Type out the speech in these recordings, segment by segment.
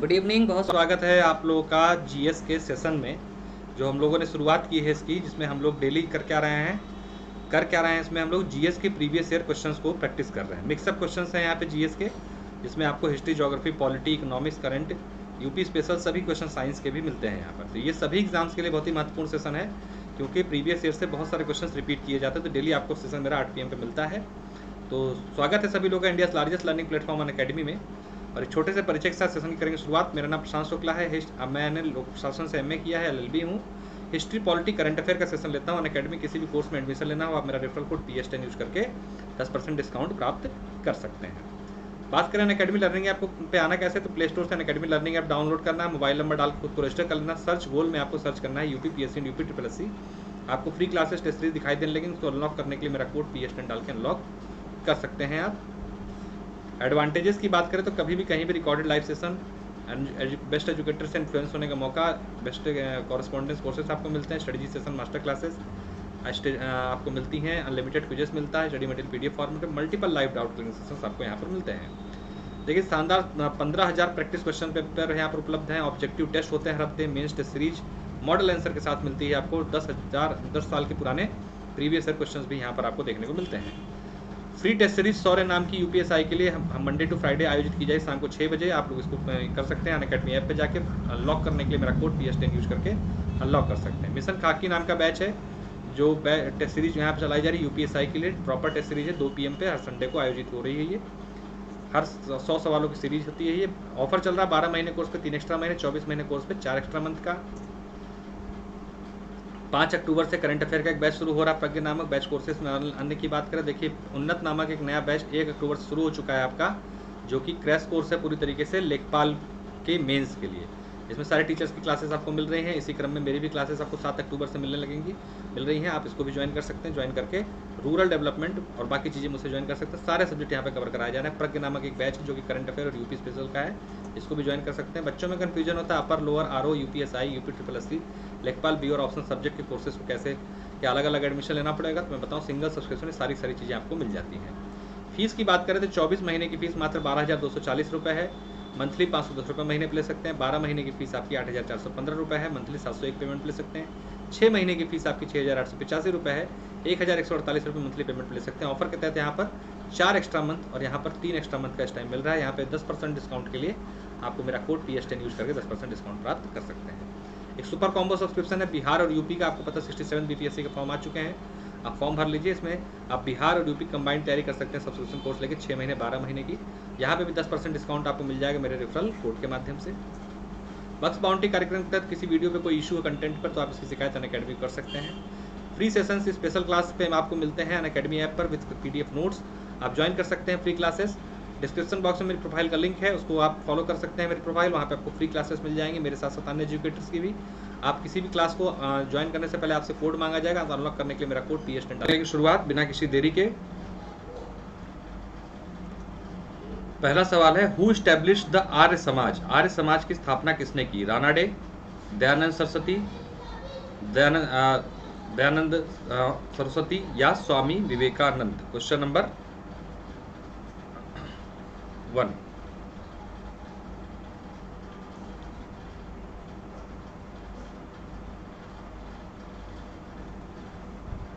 Good evening बहुत स्वागत है आप लोगों का जीएस के सेशन में, जो हम लोगों ने शुरुआत की है इसकी, जिसमें हम लोग डेली करके आ रहे हैं, कर क्या रहे हैं, इसमें हम लोग जीएस के प्रीवियस ईयर क्वेश्चंस को प्रैक्टिस कर रहे हैं। मिक्सअप क्वेश्चंस हैं यहाँ पे जीएस के, जिसमें आपको history geography polity economics current UP special सभी क्वेश्चन साइंस के भी मिलते हैं यहाँ पर। तो ये सभी एग्ज़ाम्स के लिए बहुत ही महत्वपूर्ण सेशन है, क्योंकि प्रीवियस ईयर से बहुत सारे क्वेश्चन रिपीट किए जाते हैं तो डेली आपको सेशन मेरा आठ पी पे मिलता है। तो स्वागत है सभी लोग का India largest learning platform Unacademy में। और एक छोटे से परिचय के साथ सेशन की करेंगे शुरुआत। मेरा नाम प्रशांत शुक्ला है मैंने लोक प्रशासन से एमए किया है एल एल हूँ। हिस्ट्री पॉलिटी करंट अफेयर का सेशन लेता हूँ। अकेडमी किसी भी कोर्स में एडमिशन लेना हो, आप मेरा referral code P S use करके दस परसेंट डिस्काउंट प्राप्त कर सकते हैं। बात करें अकेडमी लर्निंग ऐप पे आना कैसे? तो प्ले स्टोर से अकेडमी लर्निंग ऐप डाउनलोड करना है मोबाइल नंबर डाल खुद को रजिस्टर कर लेना। सर्च गोल में आपको सर्च करना है UP P S C UP triple S C आपको फ्री क्लासेस टेस्ट सीरीज़ दिखाई देने लेकिन उसको अनलॉक करने के लिए मेरा कोड पी एस टेन डाल के अनलॉक कर सकते हैं आप। एडवांटेजेस की बात करें तो कभी भी कहीं भी recorded live session best educator से इन्फ्लुएंस होने का मौका बेस्ट कॉरेस्पॉन्डेंस कोर्सेज आपको मिलते हैं स्टडी सेशन मास्टर क्लासेस आपको मिलती हैं अनलिमिटेड क्विजेस मिलता है स्टडी मटेरियल पीडीएफ फॉर्मेट में multiple live doubt clearing session आपको यहाँ पर मिलते हैं। देखिए, शानदार पंद्रह हज़ार प्रैक्टिस क्वेश्चन पेपर यहाँ पर उपलब्ध हैं ऑब्जेक्टिव टेस्ट होते हैं हर हफ़्ते mains test series model answer के साथ मिलती है आपको, दस हज़ार, दस साल के पुराने प्रीवियस ईयर क्वेश्चन भी यहाँ पर आपको देखने को मिलते हैं। फ्री टेस्ट सीरीज़ सौर्य नाम की यूपीएसआई के लिए हम मंडे टू फ्राइडे आयोजित की जाए शाम को छः बजे। आप लोग इसको कर सकते हैं अनकेडमी ऐप पे जाके अनलॉक करने के लिए मेरा कोड पी एस यूज़ करके अनलॉक कर सकते हैं। मिशन खाकी नाम का बैच है, जो टेस्ट सीरीज़ यहाँ पर चलाई जा रही है यूपीएसआई के लिए। प्रॉपर टेस्ट सीरीज़ है, दो पी पे, हर संडे को आयोजित हो रही है ये। हर सौ सवालों की सीरीज़ होती है ये। ऑफ़र चल रहा है बारह महीने कोर्स पे, तीन एक्स्ट्रा महीने, चौबीस महीने कोर्स पे, चार एक्स्ट्रा मंथ का। पाँच अक्टूबर से करंट अफेयर का एक बैच शुरू हो रहा है, प्रज्ञा नामक बैच कोर्सेज में। अन्य की बात करें, देखिए, उन्नत नामक एक नया बैच एक अक्टूबर से शुरू हो चुका है आपका, जो कि क्रैश कोर्स है पूरी तरीके से लेखपाल के मेंस के लिए। इसमें सारे टीचर्स की क्लासेस आपको मिल रही हैं, इसी क्रम में मेरी भी क्लासेस आपको सात अक्टूबर से मिलने लगेंगी, मिल रही हैं, आप इसको भी ज्वाइन कर सकते हैं ज्वाइन करके रूरल डेवलपमेंट और बाकी चीज़ें मुझसे ज्वाइन कर सकते हैं, सारे सब्जेक्ट यहाँ पे कवर कराया जा रहे हैं, प्रज्ञ नामक एक बैच जो कि करंट अफेयर और यूपी स्पेशल का है, इसको भी ज्वाइन कर सकते हैं। बच्चों में कन्फ्यूज़न होता है upper lower R O U P S I UP triple S C लेखपाल बी और ऑप्शन सब्जेक्ट के कोर्सेज को कैसे, क्या अलग अलग एडमिशन लेना पड़ेगा? तो मैं बताऊँ सिंगल सब्सक्रिप्शन में सारी सारी चीज़ें आपको मिल जाती हैं। फ़ीस की बात करें तो चौबीस महीने की फ़ीस मात्र बारह हज़ार दो सौ चालीस रुपये है। मंथली पाँच सौ दस रुपये महीने पे ले सकते हैं। बारह महीने की फ़ीस आपकी आठ हज़ार चार सौ पंद्रह रुपये है। मंथली सात सौ एक पेमेंट ले सकते हैं। छः महीने की फ़ीस आपकी छः हज़ार आठ सौ पचासी रुपये है। एक हज़ार एक सौ अड़तालीस रुपये मंथली पेमेंट ले सकते हैं। ऑफ़र के तहत यहाँ पर चार एक्स्ट्रा मंथ और यहाँ पर तीन एक्स्ट्रा मंथ का इस टाइम मिल रहा है। यहाँ पे दस परसेंट डिस्काउंट के लिए आपको मेरा code P S ten use करके दस परसेंट डिस्काउंट प्राप्त कर सकते हैं। एक सुपर कॉम्बो सब्सक्रिप्शन है, बिहार और यूपी का, आपको पता सिक्सटी सेवन बी का फॉर्म आ चुके हैं। आप फॉर्म भर लीजिए इसमें। आप बिहार और यूपी कंबाइंड तैयारी कर सकते हैं सब्सक्रिप्शन कोर्स लेके छः महीने, बारह महीने की। यहाँ पे भी दस परसेंट डिस्काउंट आपको मिल जाएगा मेरे रेफरल कोड के माध्यम से। बक्स बाउंड्री कार्यक्रम के तहत किसी वीडियो पे कोई इशू है कंटेंट पर तो आप इसकी शिकायत अन अकेडमी कर सकते हैं। फ्री सेशन स्पेशल क्लास पे आपको मिलते हैं अन अकेडमी ऐप पर विद पी नोट्स आप ज्वाइन कर सकते हैं फ्री क्लासेस डिस्क्रिप्शन बॉक्स में मेरी प्रोफ़ाइल का लिंक है, उसको आप फॉलो कर सकते हैं मेरी प्रोफ़ाइल वहाँ पे आपको फ्री क्लासेस मिल जाएँगे, मेरे साथ साथ अन्य एजुकेटर्स की भी। आप किसी भी क्लास को ज्वाइन करने से पहले आपसे कोड मांगा जाएगा तो अनलॉक करने के लिए मेरा कोड पी एस की शुरुआत, बिना किसी देरी के। पहला सवाल है who establish the Arya Samaj Arya Samaj की स्थापना किसने की? राणा डे, दयानंद सरस्वती, दयानंद दयानंद सरस्वती या Swami Vivekanand? Question number one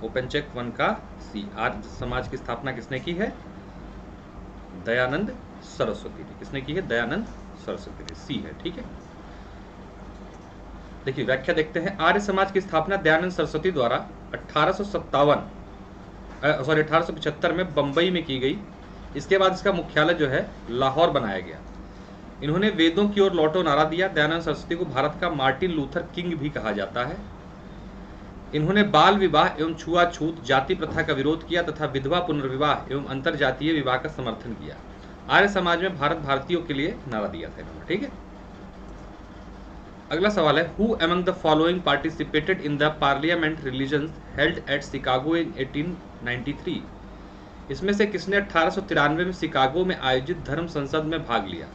open check one का सी आर्य समाज की स्थापना किसने की है? दयानंद सरस्वती ने किसने की है? दयानंद सरस्वती ने सी है, ठीक है? देखिए, व्याख्या देखते हैं। आर्य समाज की स्थापना दयानंद सरस्वती द्वारा अठारह सॉरी अठारह सौ पचहत्तर में बंबई में की गई। इसके बाद इसका मुख्यालय जो है, लाहौर बनाया गया। इन्होंने वेदों की ओर लौटो नारा दिया। दयानंद सरस्वती को भारत का मार्टिन लूथर किंग भी कहा जाता है। इन्होंने बाल विवाह एवं छुआछूत, जाति प्रथा का विरोध किया तथा विधवा पुनर्विवाह एवं अंतर जातीय विवाह का समर्थन किया। आर्य समाज में भारत भारतीयों के लिए नारा दिया था इन्होंने, ठीक है? अगला सवाल है who among the following participated in the parliament religion held at Chicago in 1893 इसमें से किसने अठारह में शिकागो में आयोजित धर्म संसद में भाग लिया?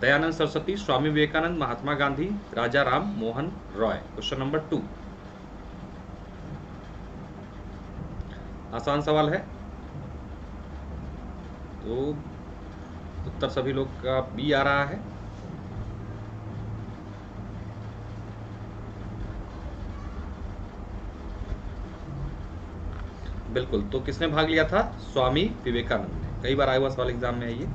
Dayanand Saraswati, Swami Vivekanand, Mahatma Gandhi, Raja Ram, Mohan Roy. Question number two. आसान सवाल है। तो उत्तर सभी लोग का बी आ रहा है। बिल्कुल। तो किसने भाग लिया था? स्वामी विवेकानंद ने। कई बार हुआ सवाल एग्ज़ाम में है ये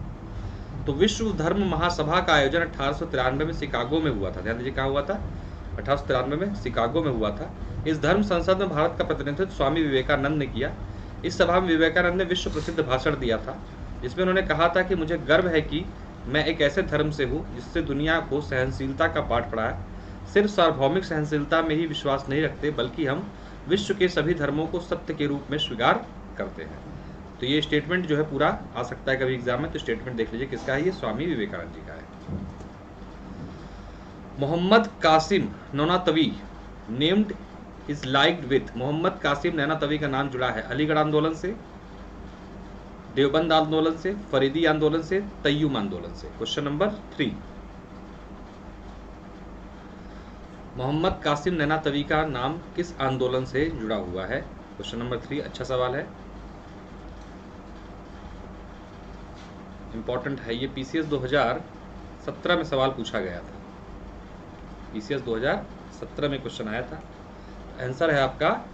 तो विश्व धर्म महासभा का आयोजन अठारह में शिकागो में हुआ था। ध्यान दीजिए कहाँ हुआ था? अठारह में शिकागो में हुआ था। इस धर्म संसद में भारत का प्रतिनिधित्व स्वामी विवेकानंद ने किया। इस सभा में विवेकानंद ने विश्व प्रसिद्ध भाषण दिया था। जिसमें उन्होंने कहा था कि मुझे गर्व है कि मैं एक ऐसे धर्म से हूँ, जिससे दुनिया को सहनशीलता का पाठ पढ़ाया। सिर्फ़ सार्वभौमिक सहनशीलता में ही विश्वास नहीं रखते, बल्कि हम विश्व के सभी धर्मों को सत्य के रूप में स्वीकार करते हैं। तो ये स्टेटमेंट जो है पूरा आ सकता है कभी एग्ज़ाम में तो स्टेटमेंट देख लीजिए किसका है ये? स्वामी विवेकानंद जी का है। Mohammad Qasim Nanautavi named is linked with Mohammad Qasim Nanautavi का नाम जुड़ा है अलीगढ़ आंदोलन से, देवबंद आंदोलन से, फरीदी आंदोलन से तय्युम आंदोलन से। Question number three Mohammad Qasim Nanautavi का नाम किस आंदोलन से जुड़ा हुआ है? क्वेश्चन नंबर थ्री अच्छा सवाल है। इंपॉर्टेंट है ये, पीसीएस 2017 में सवाल पूछा गया था। पीसीएस 2017 में क्वेश्चन आया था। आंसर है आपका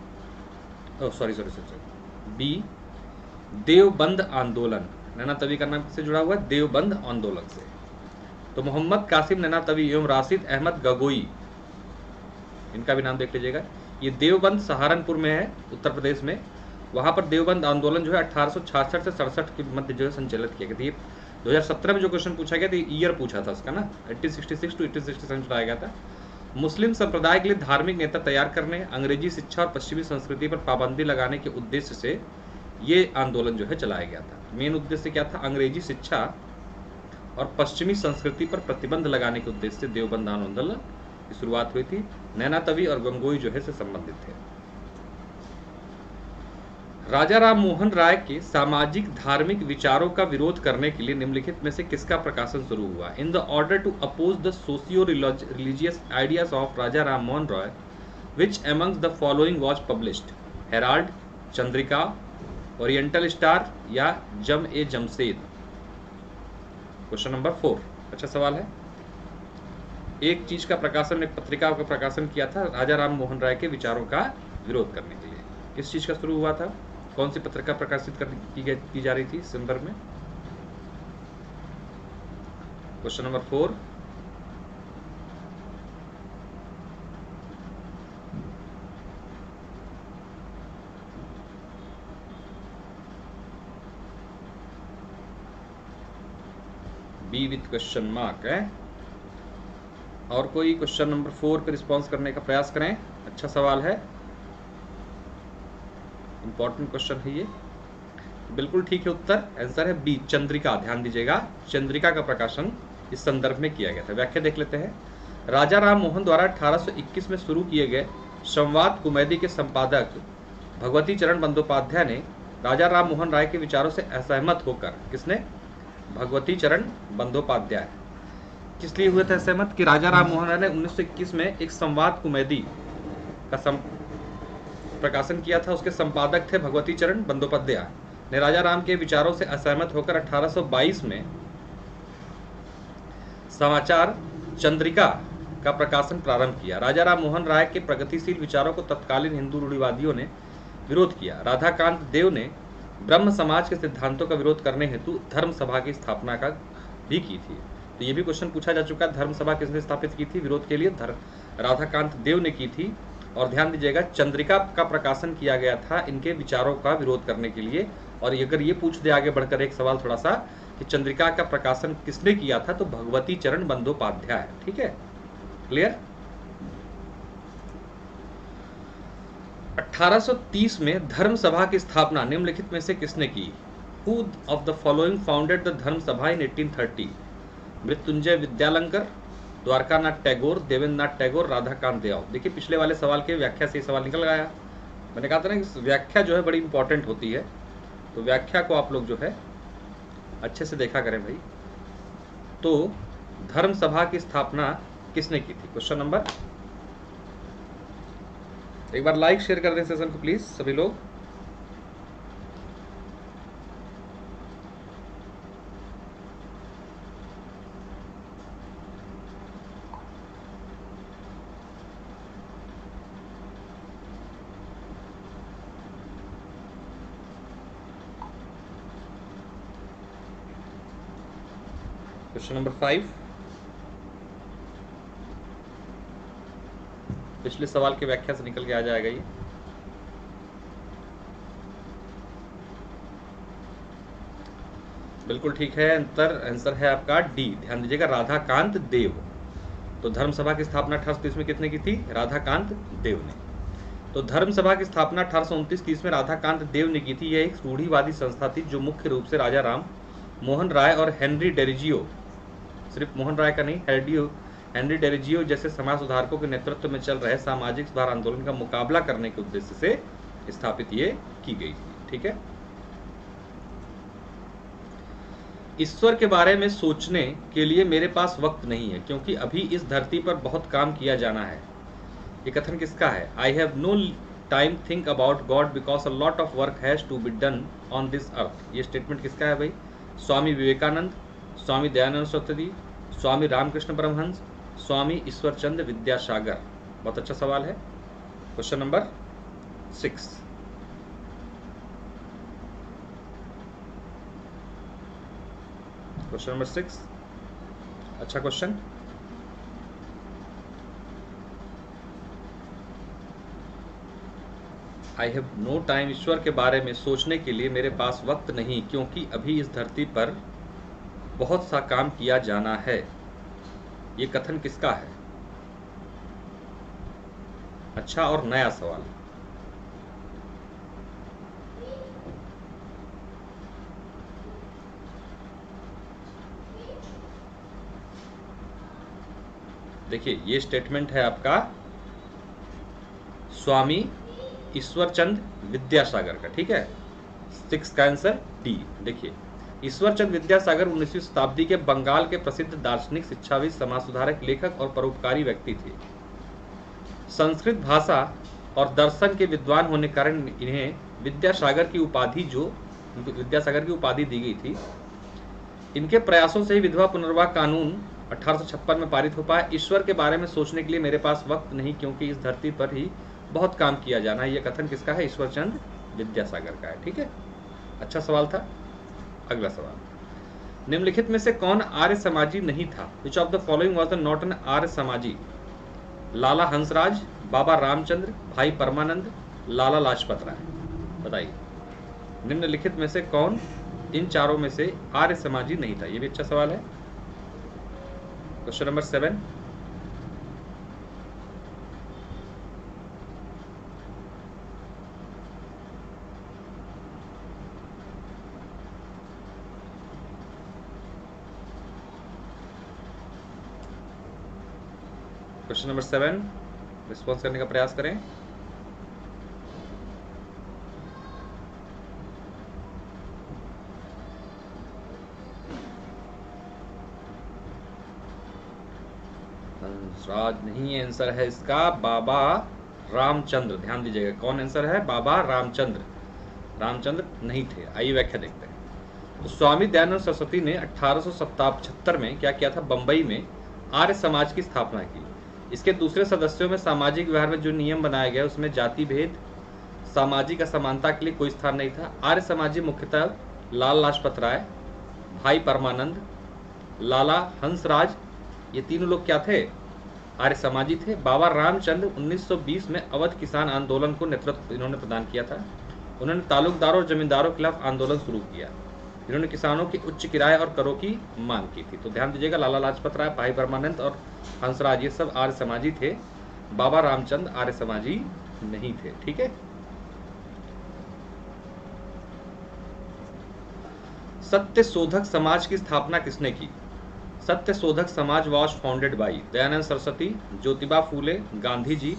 sorry sorry sorry. B, Deoband आंदोलन। नैना तवी का नाम किससे जुड़ा हुआ है? देवबंद आंदोलन से। तो मोहम्मद कासिम नैना तवी एवं राशिद अहमद गगोई इनका भी नाम देख लीजिएगा। ये देवबंद सहारनपुर में है, उत्तर प्रदेश में। वहाँ पर देवबंद आंदोलन जो है अठारह से सड़सठ के मध्य जो है संचालित किया गया। था दो हज़ार सत्रह में जो क्वेश्चन पूछा गया था ईयर पूछा था उसका ना। Eighteen sixty six to eighteen sixty seven चलाया गया था। मुस्लिम संप्रदाय के लिए धार्मिक नेता तैयार करने, अंग्रेज़ी शिक्षा और पश्चिमी संस्कृति पर पाबंदी लगाने के उद्देश्य से ये आंदोलन जो है चलाया गया था। मेन उद्देश्य क्या था? अंग्रेज़ी शिक्षा और पश्चिमी संस्कृति पर प्रतिबंध लगाने के उद्देश्य से देवबंद आंदोलन की शुरुआत हुई थी। नैना तवी और गंगोई जो है से संबंधित थे। राजा राम मोहन राय के सामाजिक, धार्मिक विचारों का विरोध करने के लिए निम्नलिखित में से किसका प्रकाशन शुरू हुआ? In the order to oppose the socio religious ideas of Raja Ram Mohan Roy which amongst the following was published Herald Chandrika Oriental Star या जम ए जमशेद क्वेश्चन नंबर फोर अच्छा सवाल है। एक चीज़ का प्रकाशन एक पत्रिका का प्रकाशन किया था राजा राम मोहन राय के विचारों का विरोध करने के लिए। किस चीज़ का शुरू हुआ था? कौन सी पत्रिका प्रकाशित की, की जा रही थी संदर्भ में? Question number four. B with question mark है। और कोई क्वेश्चन नंबर फोर पे रिस्पॉन्स करने का प्रयास करें। अच्छा सवाल है। इंपॉर्टेंट क्वेश्चन है ये। बिल्कुल ठीक है उत्तर। आंसर है बी चंद्रिका। ध्यान दीजिएगा, चंद्रिका का प्रकाशन इस संदर्भ में किया गया था। व्याख्या देख लेते हैं। राजा राम मोहन द्वारा 1821 में शुरू किए गए संवाद कुमैदी के संपादक भगवती चरण बंदोपाध्याय ने राजा राम मोहन राय के विचारों से असहमत होकर किसने? भगवती चरण बंदोपाध्याय। किस लिए हुए थे असहमत? कि राजा राम मोहन राय ने 1921 में एक संवाद कुमैदी का सम, प्रकाशन किया था। उसके संपादक थे भगवती चरण बंदोपाध्याय। ने राजा राम के विचारों से असहमत होकर 1822 में समाचार चंद्रिका का प्रकाशन प्रारंभ किया। राजा राम मोहन राय के प्रगतिशील विचारों को तत्कालीन हिंदू रूढ़िवादियों ने विरोध किया। राधाकांत देव ने ब्रह्म समाज के सिद्धांतों का विरोध करने हेतु धर्म सभा की स्थापना का भी की थी। तो ये भी क्वेश्चन पूछा जा चुका है धर्म सभा किसने स्थापित की थी विरोध के लिए? धर्म राधाकांत देव ने की थी। और ध्यान दीजिएगा, चंद्रिका का प्रकाशन किया गया था इनके विचारों का विरोध करने के लिए। और अगर ये पूछ दे आगे बढ़कर एक सवाल थोड़ा सा कि चंद्रिका का प्रकाशन किसने किया था तो भगवती चरण बंदोपाध्याय, ठीक है? क्लियर 1830 में धर्म सभा की स्थापना निम्नलिखित में से किसने की? Who of the following founded the Dharma Sabha in 1830 Mrityunjay Vidyalankar, Dwarkanath Tagore, Debendranath Tagore, Radhakant देव देखिए, पिछले वाले सवाल के व्याख्या से ये सवाल निकल गया मैंने कहा था ना व्याख्या जो है बड़ी इंपॉर्टेंट होती है। तो व्याख्या को आप लोग जो है अच्छे से देखा करें भाई। तो धर्म सभा की स्थापना किसने की थी? क्वेश्चन नंबर एक बार लाइक शेयर कर दें सेशन को प्लीज़ सभी लोग। नंबर फाइव पिछले सवाल की व्याख्या से निकल के आ जाएगा ये। बिल्कुल ठीक है, अंतर आंसर है आपका डी ध्यान दीजिएगा, राधाकांत देव। तो धर्म सभा की स्थापना अठारह सौ में कितने की थी? राधाकांत देव ने। तो धर्म सभा की स्थापना अठारह सौ की इसमें राधाकांत देव ने की थी। यह एक रूढ़ीवादी संस्था थी जो मुख्य रूप से राजा राम मोहन राय और हेनरी डेरिजियो सिर्फ़ मोहन राय का नहीं हेडियो हेनरी डेरिजियो जैसे समाज सुधारकों के नेतृत्व में चल रहे सामाजिक सुधार आंदोलन का मुकाबला करने के उद्देश्य से स्थापित ये की गई थी, ठीक है? ईश्वर के बारे में सोचने के लिए मेरे पास वक्त नहीं है, क्योंकि अभी इस धरती पर बहुत काम किया जाना है। ये कथन किसका है? I have no time think about God because a lot of work has to be done on this earth ये स्टेटमेंट किसका है भाई? स्वामी विवेकानंद स्वामी दयानंद सरस्वती स्वामी रामकृष्ण परमहंस, स्वामी ईश्वरचंद विद्यासागर। बहुत अच्छा सवाल है। Question number six question number six अच्छा question I have no time ईश्वर के बारे में सोचने के लिए मेरे पास वक्त नहीं, क्योंकि अभी इस धरती पर बहुत सा काम किया जाना है। ये कथन किसका है? अच्छा और नया सवाल। देखिए, ये स्टेटमेंट है आपका स्वामी ईश्वरचंद विद्यासागर का, ठीक है? सिक्स का आंसर डी देखिए ईश्वर चंद विद्यासागर उन्नीसवीं शताब्दी के बंगाल के प्रसिद्ध दार्शनिक, शिक्षाविद समाज सुधारक लेखक और परोपकारी व्यक्ति थे। संस्कृत भाषा और दर्शन के विद्वान होने के कारण इन्हें विद्यासागर की उपाधि जो विद्यासागर की उपाधि दी गई थी, इनके प्रयासों से ही विधवा पुनर्वाह कानून अठारह सौ छप्पन में पारित हो पाया। ईश्वर के बारे में सोचने के लिए मेरे पास वक्त नहीं, क्योंकि इस धरती पर ही बहुत काम किया जाना है। यह कथन किसका है? ईश्वर चंद विद्यासागर का है। ठीक है? अच्छा सवाल था? अगला सवाल। निम्नलिखित में से कौन आर्य समाजी नहीं था? Which of the following was the not an Arya समाजी? लाला हंसराज, बाबा रामचंद्र, भाई परमानंद, लाला लाजपत राय। बताइए। निम्नलिखित में से कौन इन चारों में से आर्य समाजी नहीं था? ये भी अच्छा सवाल है। Question number seven question number seven. Response करने का प्रयास करें। राज नहीं आंसर है इसका। बाबा रामचंद्र, ध्यान दीजिएगा कौन आंसर है? बाबा रामचंद्र। रामचंद्र नहीं थे। आइए व्याख्या देखते हैं। तो स्वामी दयानंद सरस्वती ने अठारह में क्या किया था? बंबई में आर्य समाज की स्थापना की। इसके दूसरे सदस्यों में सामाजिक व्यवहार में जो नियम बनाया गया, उसमें जाति भेद, सामाजिक असमानता के लिए कोई स्थान नहीं था। आर्य समाजी मुख्यतः लाल लाजपत राय, भाई परमानंद, लाला हंसराज, ये तीनों लोग क्या थे? आर्य समाजी थे। बाबा रामचंद्र 1920 में अवध किसान आंदोलन को नेतृत्व इन्होंने प्रदान किया था। उन्होंने तालुकदारों और जमींदारों के खिलाफ आंदोलन शुरू किया। इन्होंने किसानों की उच्च किराए और करों की मांग की थी। तो ध्यान दीजिएगा, लाला लाजपत राय, भाई परमानंद और हंसराज ये सब आर्य समाजी थे। बाबा रामचंद आर्य समाजी नहीं थे, ठीक है? सत्य शोधक समाज की स्थापना किसने की? Satya Shodhak Samaj was founded by Dayanand Saraswati, Jyotiba Phule, Gandhi ji,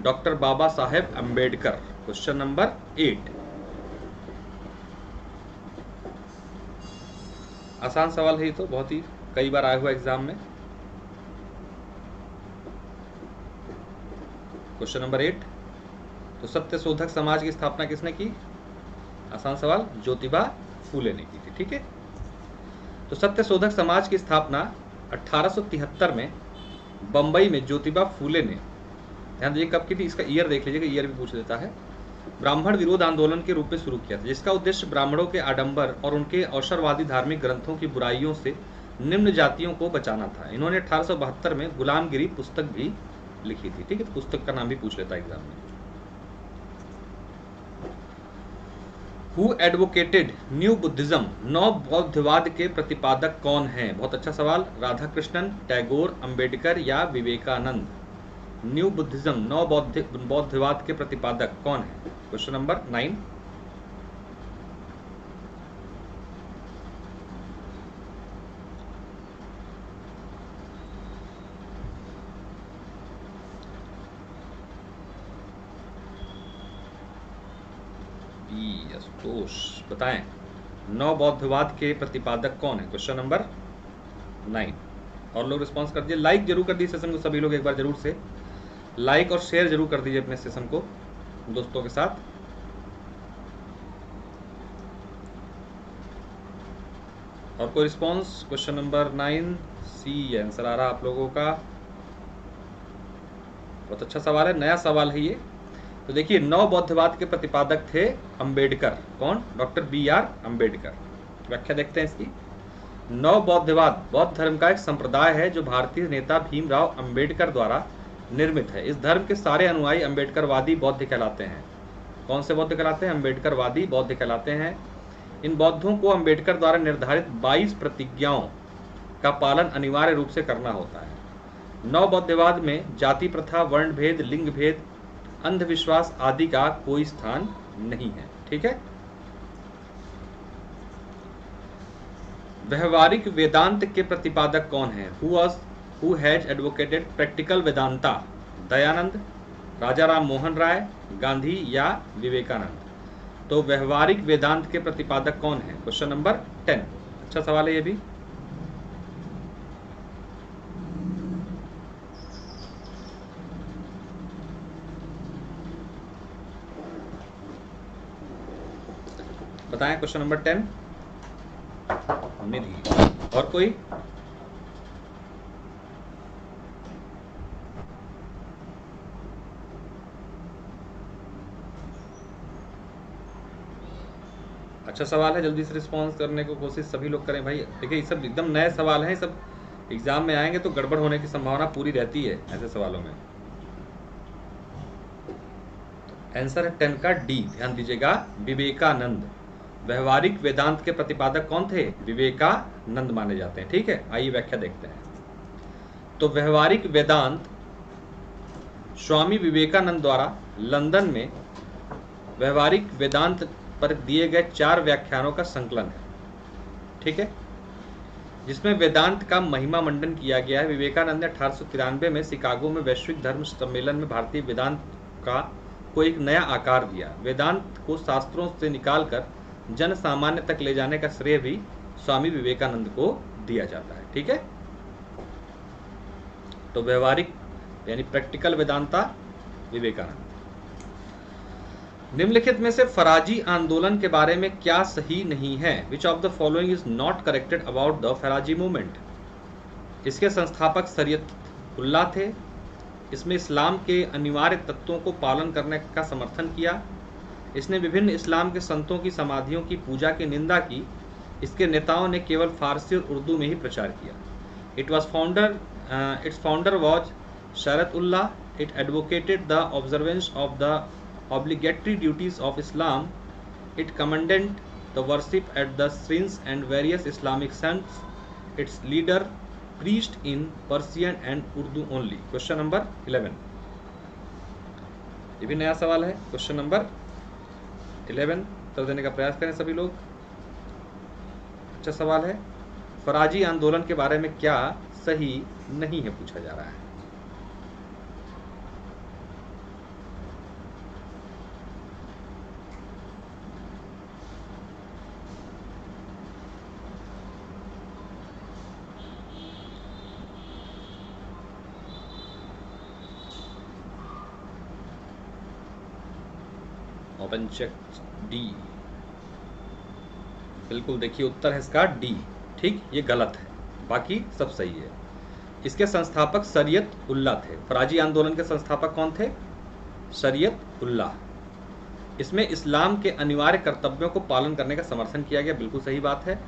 doctor Baba Saheb Ambedkar. Question number eight आसान सवाल है ये तो बहुत ही, कई बार आया हुआ एग्ज़ाम में। क्वेश्चन नंबर एट तो सत्य शोधक समाज की स्थापना किसने की? आसान सवाल, ज्योतिबा फूले ने की थी, ठीक है? तो सत्य शोधक समाज की स्थापना अठारह सौ तिहत्तर में बंबई में ज्योतिबा फूले ने। ध्यान दीजिए कब की थी, इसका ईयर देख लीजिएगा ईयर भी पूछ देता है। ब्राह्मण विरोध आंदोलन के रूप में शुरू किया था, जिसका उद्देश्य ब्राह्मणों के आडंबर और उनके अवसरवादी धार्मिक ग्रंथों की बुराइयों से निम्न जातियों को बचाना था। इन्होंने अठारह में गुलामगिरी पुस्तक भी लिखी थी, ठीक है? तो पुस्तक का नाम भी पूछ लेता एग्ज़ाम में। हु एडवोकेटेड न्यू बुद्धिज्म नव बौद्धवाद के प्रतिपादक कौन हैं? बहुत अच्छा सवाल। राधा कृष्णन टैगोर, अंबेडकर या विवेकानंद? न्यू बुद्धिज्म नव बौद्ध बौद्धवाद के प्रतिपादक कौन है? क्वेश्चन नंबर नाइन बताएँ। नौ बौद्धवाद के प्रतिपादक कौन है? क्वेश्चन नंबर नाइन और लोग रिस्पॉन्स कर दिए लाइक ज़रूर कर दीजिए सेशन को। सभी लोग एक बार ज़रूर से लाइक और शेयर ज़रूर कर दीजिए अपने सेशन को। दोस्तों के साथ। और कोई response question number nine C answer आ रहा आप लोगों का। बहुत अच्छा सवाल है, नया सवाल है ये। तो देखिए नव बौद्धवाद के प्रतिपादक थे अंबेडकर। कौन? Doctor B R Ambedkar. व्याख्या देखते हैं इसकी। नव बौद्धवाद बौद्ध धर्म का एक संप्रदाय है जो भारतीय नेता भीमराव अंबेडकर द्वारा निर्मित है। इस धर्म के सारे अनुयायी अंबेडकरवादी बौद्ध कहलाते हैं। कौन से बौद्ध कहलाते हैं? अंबेडकरवादी बौद्ध कहलाते हैं। इन बौद्धों को अंबेडकर द्वारा निर्धारित 22 प्रतिज्ञाओं का पालन अनिवार्य रूप से करना होता है। नव बौद्धवाद में जाति प्रथा, वर्ण भेद, लिंग भेद, अंधविश्वास आदि का कोई स्थान नहीं है। ठीक है? व्यवहारिक वेदांत के प्रतिपादक कौन है? Who who has advocated practical Vedanta Dayanand Raja Ram Mohan Roy Gandhi या विवेकानंद तो व्यवहारिक वेदांत के प्रतिपादक कौन है? क्वेश्चन नंबर टेन अच्छा सवाल है ये भी। बताएँ क्वेश्चन नंबर टेन निधि। और कोई? अच्छा सवाल है, जल्दी से रिस्पॉन्स करने को कोशिश सभी लोग करें। भाई, देखिए, ये सब एकदम नए सवाल हैं सब एग्ज़ाम में आएँगे तो गड़बड़ होने की संभावना पूरी रहती है ऐसे सवालों में। आंसर है टेन का डी ध्यान दीजिएगा, विवेकानंद। व्यवहारिक वेदांत के प्रतिपादक कौन थे? विवेकानंद माने जाते हैं, ठीक है? आइए व्याख्या देखते हैं। तो व्यवहारिक वेदांत, स्वामी विवेकानंद द्वारा लंदन में व्यवहारिक वेदांत पर दिए गए चार व्याख्यानों का संकलन है। ठीक है? जिसमें वेदांत का महिमा मंडन किया गया है। विवेकानंद ने अठारह में शिकागो में वैश्विक धर्म सम्मेलन में भारतीय वेदांत का को एक नया आकार दिया। वेदांत को शास्त्रों से निकालकर जन सामान्य तक ले जाने का श्रेय भी स्वामी विवेकानंद को दिया जाता है। ठीक है? तो व्यवहारिक यानी प्रैक्टिकल वेदांता विवेकानंद। निम्नलिखित में से फराजी आंदोलन के बारे में क्या सही नहीं है? Which of the following is not corrected about the Faraizi movement इसके संस्थापक सरियत उल्ला थे। इसमें इस्लाम के अनिवार्य तत्वों को पालन करने का समर्थन किया। इसने विभिन्न इस्लाम के संतों की समाधियों की पूजा की निंदा की। इसके नेताओं ने केवल फारसी और उर्दू में ही प्रचार किया। It was founder its founder was Shariatullah. It advocated the observance of the obligatory duties of Islam it condemned the worship at the shrines and various Islamic saints its leader priest in Persian and Urdu only question number eleven ये भी नया सवाल है। Question number eleven उत्तर देने का प्रयास करें सभी लोग। अच्छा सवाल है। फराजी आंदोलन के बारे में क्या सही नहीं है पूछा जा रहा है? ओपन चेक डी बिल्कुल देखिए, उत्तर है इसका डी ठीक, ये गलत है। बाकी सब सही है। इसके संस्थापक सरियत उल्ला थे। फराजी आंदोलन के संस्थापक कौन थे? शरीयत उल्ला। इसमें इस्लाम के अनिवार्य कर्तव्यों को पालन करने का समर्थन किया गया, बिल्कुल सही बात है।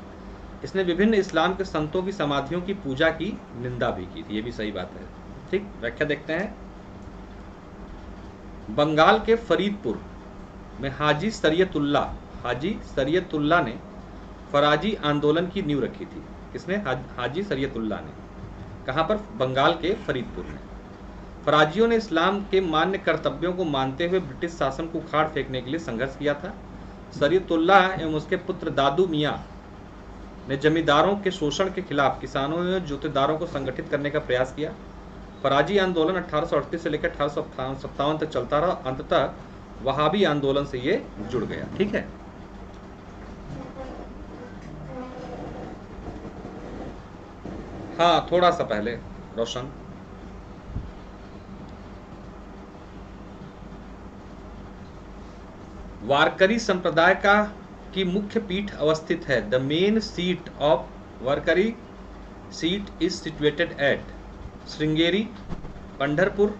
इसने विभिन्न इस्लाम के संतों की समाधियों की पूजा की, निंदा भी की थी। ये भी सही बात है। ठीक, व्याख्या देखते हैं। बंगाल के फरीदपुर। में हाजी सरियतुल्ला हाजी सरियतुल्ला ने फराजी आंदोलन की नींव रखी थी। किसने? हाजी सरियतुल्ला ने। कहाँ पर? बंगाल के फरीदपुर में। फराजियों ने इस्लाम के मान्य कर्तव्यों को मानते हुए ब्रिटिश शासन को उखाड़ फेंकने के लिए संघर्ष किया था। सरियतुल्ला एवं उसके पुत्र दादू मियाँ ने जमींदारों के शोषण के खिलाफ किसानों एवं जोतेदारों को संगठित करने का प्रयास किया। फराजी आंदोलन अठारह सौ अड़तीस से लेकर अठारह सौ सत्तावन तक चलता रहा। अंततः वहाबी आंदोलन से ये जुड़ गया, ठीक है? हाँ थोड़ा सा पहले, रोशन। वारकरी संप्रदाय का की मुख्य पीठ अवस्थित है the main seat of Warkari seat is situated at Sringeri, Pandharpur,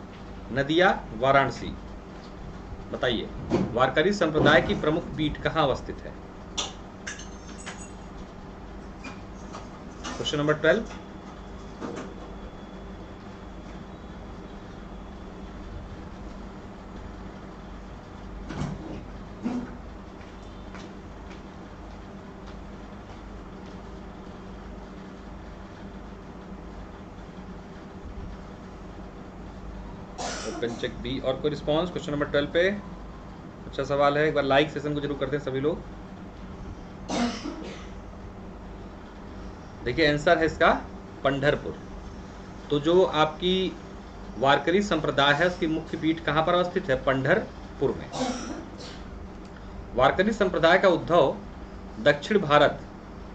Nadia, Varanasi. बताइए वारकरी संप्रदाय की प्रमुख पीठ कहाँ अवस्थित है? Question number twelve. Check B और कोई रिस्पॉन्स क्वेश्चन नंबर ट्वेल्व पे। अच्छा सवाल है, एक बार लाइक सेशन को ज़रूर करते हैं सभी लोग। देखिए आंसर है इसका पंढरपुर। तो जो आपकी वारकरी संप्रदाय है, उसकी मुख्य पीठ कहाँ पर अवस्थित है? पंढरपुर में। वारकरी संप्रदाय का उद्भव दक्षिण भारत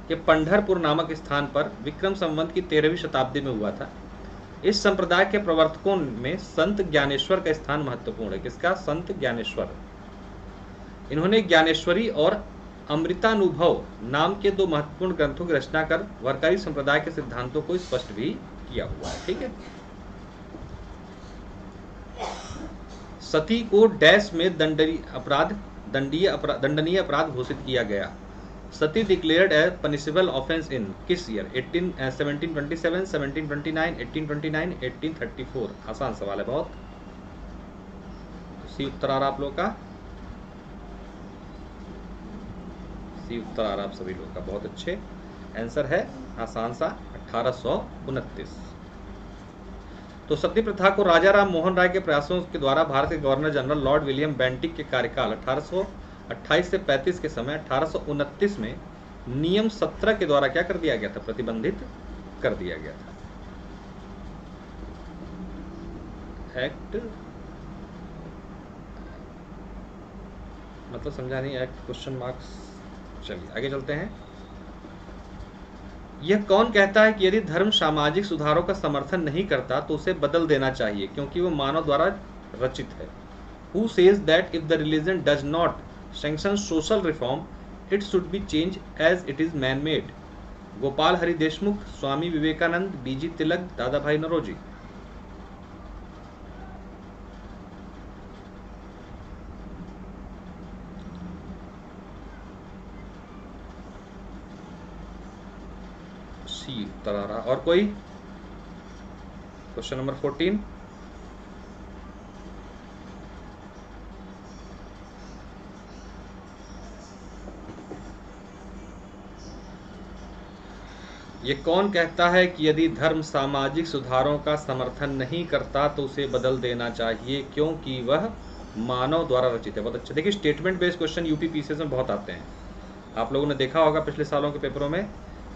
के पंढरपुर नामक स्थान पर विक्रम संवंत की तेरहवीं शताब्दी में हुआ था। इस संप्रदाय के प्रवर्तकों में संत ज्ञानेश्वर का स्थान महत्वपूर्ण है। किसका? संत ज्ञानेश्वर। इन्होंने ज्ञानेश्वरी और अमृतानुभव नाम के दो महत्वपूर्ण ग्रंथों की रचना कर वर्कारी संप्रदाय के सिद्धांतों को स्पष्ट भी किया हुआ है। ठीक है? सती को डैश में दंडनीय अपराध, दंडीय अपराध दंडनीय अपराध घोषित किया गया। Sati declared a punishable offence in किस ईयर 18 1727 1729 1829 1834 आसान सवाल है बहुत। सी उत्तर आ रहा आप लोग का? सी उत्तर आ रहा आप सभी लोग का, बहुत अच्छे। आंसर है आसान सा, अठारह तो सती प्रथा को राजा राम मोहन राय के प्रयासों के द्वारा भारत के governor general lord William Bentinck के कार्यकाल अठारह सौ 28 से 35 के समय अठारह सौ उनतीस में नियम 17 के द्वारा क्या कर दिया गया था? प्रतिबंधित कर दिया गया था। एक्ट मतलब समझा नहीं एक्ट क्वेश्चन मार्क्स चलिए, आगे चलते हैं। यह कौन कहता है कि यदि धर्म सामाजिक सुधारों का समर्थन नहीं करता तो उसे बदल देना चाहिए, क्योंकि वह मानव द्वारा रचित है। Who says that if the religion does not sanction social reform, it should be changed as it is man-made. Gopal Hari Deshmukh Swami Vivekanand B G Tilak Dadabhai Naoroji सी रहा और कोई? क्वेश्चन नंबर फोर्टीन ये कौन कहता है कि यदि धर्म सामाजिक सुधारों का समर्थन नहीं करता तो उसे बदल देना चाहिए, क्योंकि वह मानव द्वारा रचित है। बहुत अच्छा। देखिए statement based question UP PCS में बहुत आते हैं। आप लोगों ने देखा होगा पिछले सालों के पेपरों में,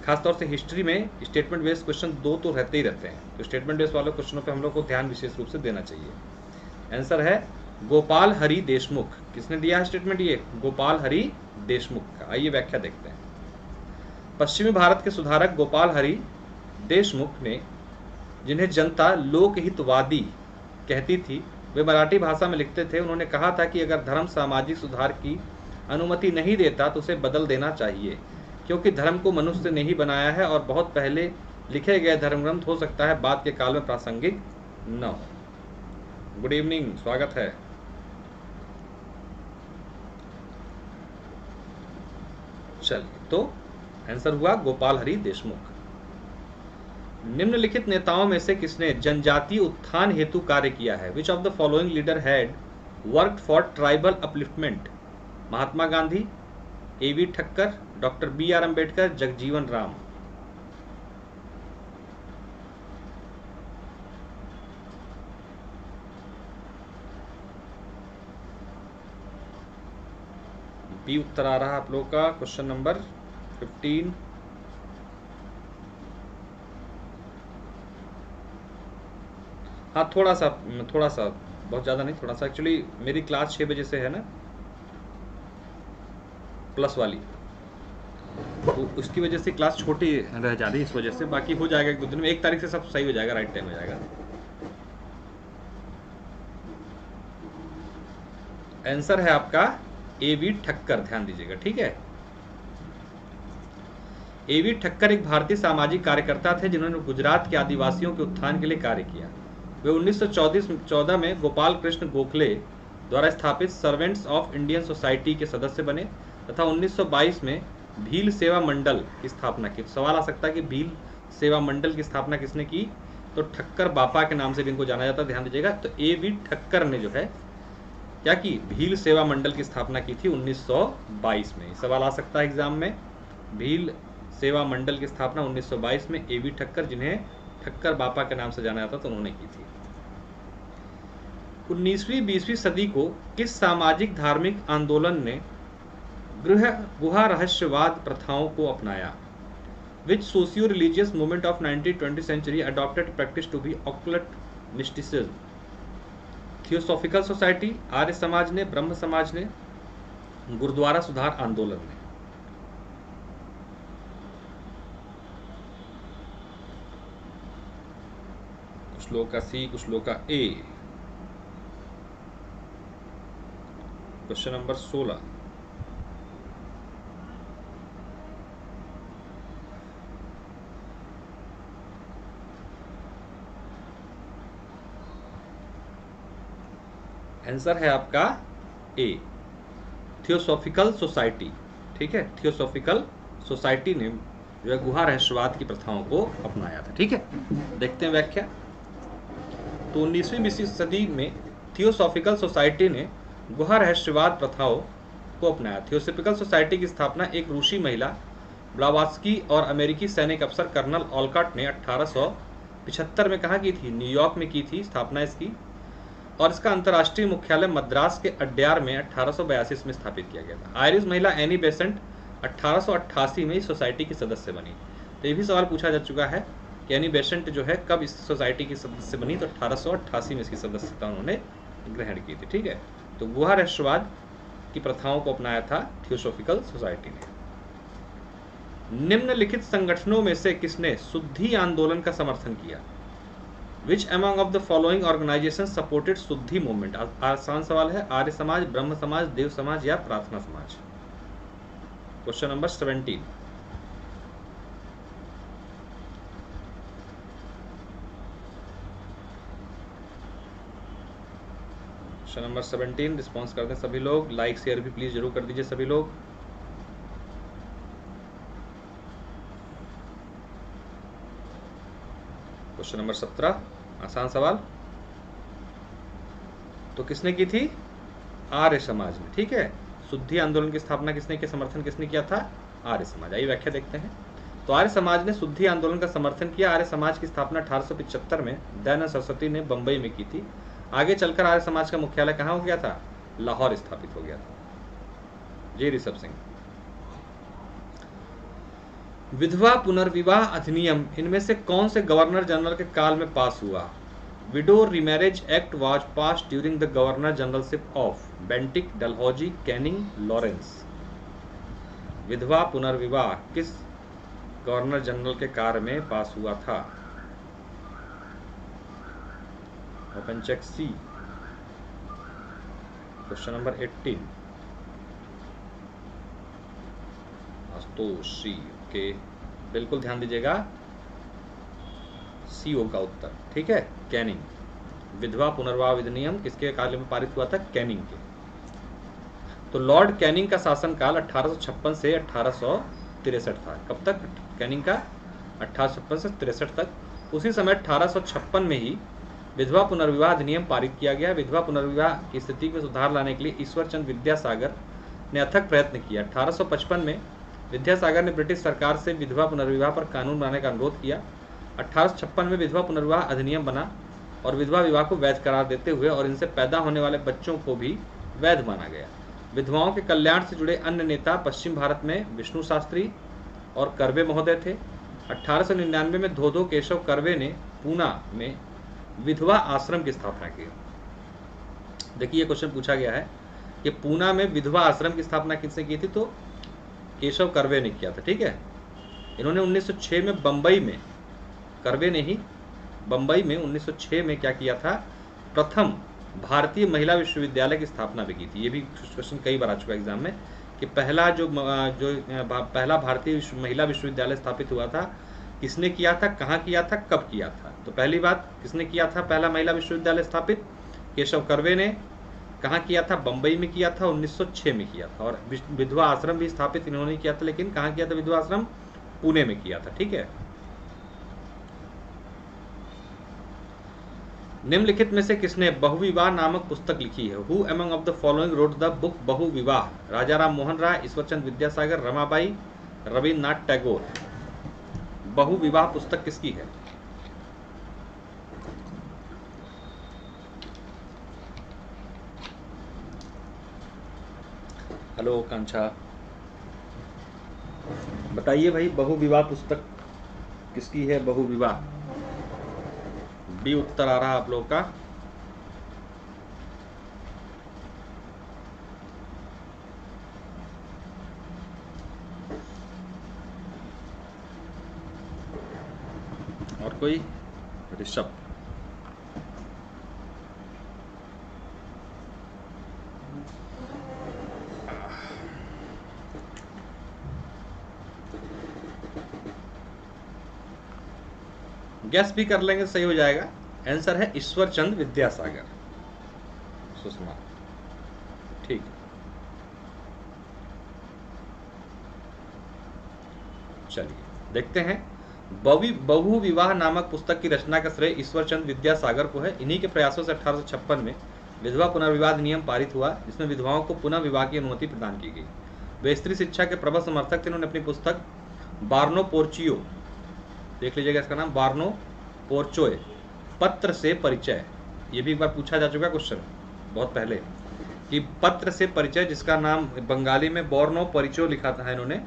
खासतौर से हिस्ट्री में स्टेटमेंट बेस्ड क्वेश्चन दो तो रहते ही रहते हैं। तो स्टेटमेंट बेस्ड वाले क्वेश्चनों पर हम लोग को ध्यान विशेष रूप से देना चाहिए। आंसर है, गोपाल हरि देशमुख। किसने दिया है स्टेटमेंट ये? गोपाल हरि देशमुख का। आइए व्याख्या देखते हैं। पश्चिमी भारत के सुधारक गोपाल हरि देशमुख ने, जिन्हें जनता लोकहितवादी कहती थी, वे मराठी भाषा में लिखते थे। उन्होंने कहा था कि अगर धर्म सामाजिक सुधार की अनुमति नहीं देता तो उसे बदल देना चाहिए, क्योंकि धर्म को मनुष्य ने ही बनाया है और बहुत पहले लिखे गए धर्म ग्रंथ हो सकता है, बाद के काल में प्रासंगिक न हो। गुड इवनिंग, स्वागत है। चलिए तो आंसर हुआ गोपाल हरि देशमुख। निम्नलिखित नेताओं में से किसने जनजातीय उत्थान हेतु कार्य किया है? Which of the following leader had work for tribal upliftment Mahatma Gandhi A V Thakkar, doctor B R Ambedkar Jagjivan Ram. B उत्तर आ रहा आप लोग का क्वेश्चन नंबर फिफ्टीन हाँ थोड़ा सा थोड़ा सा, बहुत ज़्यादा नहीं, थोड़ा सा। एक्चुअली मेरी क्लास छः बजे से है ना? प्लस वाली। तो उसकी वजह से क्लास छोटी रह जा रही है, इस वजह से। बाकी हो जाएगा एक दो दिन में। एक तारीख से सब सही हो जाएगा राइट टाइम हो जाएगा। आंसर है आपका ए बी ठक्कर, ध्यान दीजिएगा, ठीक है? ए वी ठक्कर एक भारतीय सामाजिक कार्यकर्ता थे जिन्होंने गुजरात के आदिवासियों के उत्थान के लिए कार्य किया। वे 1914 में गोपाल कृष्ण गोखले द्वारा स्थापित सर्वेंट्स ऑफ़ इंडियन सोसाइटी के सदस्य बने तथा 1922 में भील सेवा मंडल की स्थापना की। सवाल आ सकता है कि भील सेवा मंडल की स्थापना किसने की? तो ठक्कर बापा के नाम से भी इनको जाना जाता है, ध्यान दीजिएगा। तो ए वी ठक्कर ने जो है, क्या की? भील सेवा मंडल की स्थापना की थी 1922 में। सवाल आ सकता है एग्ज़ाम में, भील सेवा मंडल की स्थापना 1922 में ए वी ठक्कर, जिन्हें ठक्कर बापा के नाम से जाना जाता तो उन्होंने की थी। 19वीं 20वीं सदी को किस सामाजिक, धार्मिक आंदोलन ने गृह, गुहा रहस्यवाद प्रथाओं को अपनाया? Which socio religious movement of 19th 20th century adopted practice to be occult mysticism theosophical society Arya Samaj ने ब्रह्म समाज ने गुरुद्वारा सुधार आंदोलन ने। कुछ लोग का सी, कुछ लोग का ए। क्वेश्चन नंबर सोलह। आंसर है आपका ए थियोसॉफिकल सोसाइटी ठीक है? थियोसॉफिकल सोसाइटी ने जो है गुहा रहस्यवाद की प्रथाओं को अपनाया था। ठीक है? देखते हैं व्याख्या। तो उन्नीसवीं सदी में थियोसॉफिकल सोसाइटी ने गुहा रहस्यवाद प्रथाओं को अपनाया। थियोसॉफिकल सोसाइटी की स्थापना एक रूसी महिला, ब्लावास्की और अमेरिकी सैनिक अफसर कर्नल ऑलकट ने 1875 में कहा की थी न्यूयॉर्क में की थी स्थापना इसकी और इसका अंतर्राष्ट्रीय मुख्यालय मद्रास के अड्यार में अठारह में स्थापित किया गया था। आयरिश महिला एनी बेसेंट 1888 में इस सोसाइटी की सदस्य बनी। तो ये भी सवाल पूछा जा चुका है एनी बेसेंट जो है कब इस सोसाइटी की सदस्य बनी तो अठारह में इसकी सदस्यता उन्होंने ग्रहण की थी, ठीक है? तो गुहा रहस्यवाद की प्रथाओं को अपनाया था थियोसोफिकल सोसाइटी ने। निम्नलिखित संगठनों में से किसने शुद्धि आंदोलन का समर्थन किया? Which among of the following organisation supported Shuddhi movement आसान सवाल है, आर्य समाज, ब्रह्म समाज, देव समाज या Prarthana Samaj? Question number seventeen question number seventeen response करते हैं सभी लोग। लाइक, शेयर भी प्लीज़ ज़रूर कर दीजिए सभी लोग। क्वेश्चन नंबर सत्रह, आसान सवाल। तो किसने की थी? आर्य समाज ने ठीक है? शुद्धि आंदोलन की स्थापना किसने के, समर्थन किसने किया था? आर्य समाज। आइए व्याख्या देखते हैं। तो आर्य समाज ने शुद्धि आंदोलन का समर्थन किया। आर्य समाज की स्थापना अठारह में, दयानंद सरस्वती ने बंबई में की थी। आगे चलकर आर्य समाज का मुख्यालय कहाँ हो गया था? लाहौर स्थापित हो गया था। जी ऋषभ सिंह। विधवा पुनर्विवाह अधिनियम, इनमें से कौन से गवर्नर जनरल के काल में पास हुआ? Widow remarriage act was pass during the governor generalship of Bentinck, Dalhousie, Canning, Lawrence. विधवा पुनर्विवाह किस गवर्नर जनरल के कार्य में पास हुआ था? Open check C question number 18 Ashutosh C okay बिल्कुल ध्यान दीजिएगा। सीओ का उत्तर, ठीक है? कैनिंग विधवा पुनर्वाह अधिनियम किसके काल में पारित हुआ था? कैनिंग के। तो लॉर्ड कैनिंग का शासनकाल 1856 से अठारह था। कब तक? कैनिंग का अठारह से तिरसठ तक। उसी समय अठारह सौ छप्पन में ही विधवा पुनर्विवाह अधिनियम पारित किया गया। विधवा पुनर्विवाह की स्थिति में सुधार लाने के लिए ईश्वर चंद विद्यासागर ने अथक प्रयत्न किया। 1855 में विद्यासागर ने ब्रिटिश सरकार से विधवा पुनर्विवाह पर कानून बनाने का अनुरोध किया। अठारह में विधवा पुनर्विवाह अधिनियम बना और विधवा विवाह को वैध करार देते हुए और इनसे पैदा होने वाले बच्चों को भी वैध माना गया। विधवाओं के कल्याण से जुड़े अन्य नेता पश्चिम भारत में विष्णु शास्त्री और करवे महोदय थे। अठारह सौ निन्यानवे में धोधो केशव कर्वे ने पूना में विधवा आश्रम की स्थापना की। देखिए क्वेश्चन पूछा गया है कि पूना में विधवा आश्रम की स्थापना किसने की थी? तो केशव कर्वे ने किया था, ठीक है? इन्होंने 1906 में बंबई में, कर्वे ने ही बंबई में 1906 में क्या किया था? प्रथम भारतीय महिला विश्वविद्यालय की स्थापना भी की थी। ये भी क्वेश्चन कई बार आ चुका एग्ज़ाम में कि पहला जो जो, पहला भारतीय महिला विश्वविद्यालय स्थापित हुआ था किसने किया था, कहाँ किया था, कब किया था। तो पहली बात, किसने किया था, पहला महिला विश्वविद्यालय स्थापित? केशव कर्वे ने। कहाँ किया था, बंबई में किया था 1906 में किया था। और विधवा आश्रम भी स्थापित इन्होंने किया था, लेकिन कहाँ किया था विधवा आश्रम? पुणे में किया था, ठीक है? निम्नलिखित में से किसने बहुविवाह नामक पुस्तक लिखी है? Who among of the following wrote the book बहुविवाह? Raja Ram Mohan Roy, Ishwarchand Vidyasagar, Ramabai Rabindranath Tagore. बहुविवाह पुस्तक किसकी है? हेलो कांछा बताइए भाई, बहुविवाह पुस्तक किसकी है? बहुविवाह। बी उत्तर आ रहा आप लोगों का और कोई ऋषभ। गैस भी कर लेंगे, सही हो जाएगा। आंसर है ईश्वर चंद विद्यासागर। सुषमा। ठीक। चलिए, देखते हैं। बहु विवाह नामक पुस्तक की रचना का श्रेय ईश्वर चंद विद्यासागर को है। इन्हीं के प्रयासों से अठारह में विधवा पुनर्विवाह नियम पारित हुआ, जिसमें विधवाओं को पुनः विवाह की अनुमति प्रदान की गई। वे स्त्री शिक्षा के प्रबल समर्थक थे। उन्होंने अपनी पुस्तक बार्नो पोर्चियो, देख लीजिएगा इसका नाम, बार्नो पोर्चोए, पत्र से परिचय। ये भी एक बार पूछा जा चुका क्वेश्चन, बहुत पहले, कि पत्र से परिचय, जिसका नाम बंगाली में बोर्नो परिचय लिखा था इन्होंने,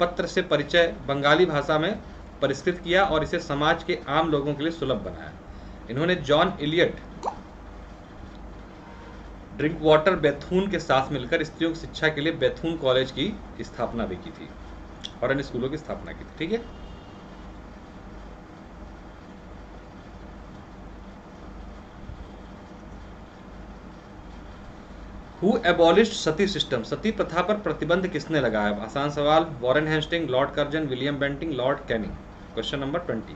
पत्र से परिचय बंगाली भाषा में परिष्कृत किया और इसे समाज के आम लोगों के लिए सुलभ बनाया। इन्होंने John Elliot Drinkwater Bethune के साथ मिलकर स्त्रियों की शिक्षा के लिए बैथून कॉलेज की स्थापना भी की थी और अन्य स्कूलों की स्थापना की थी, ठीक है? Who abolish sati system sati प्रथा पर प्रतिबंध किसने लगाया? आसान सवाल, Warren Hasting, lord Curzon, William Bentinck, lord Canning. Question number twenty.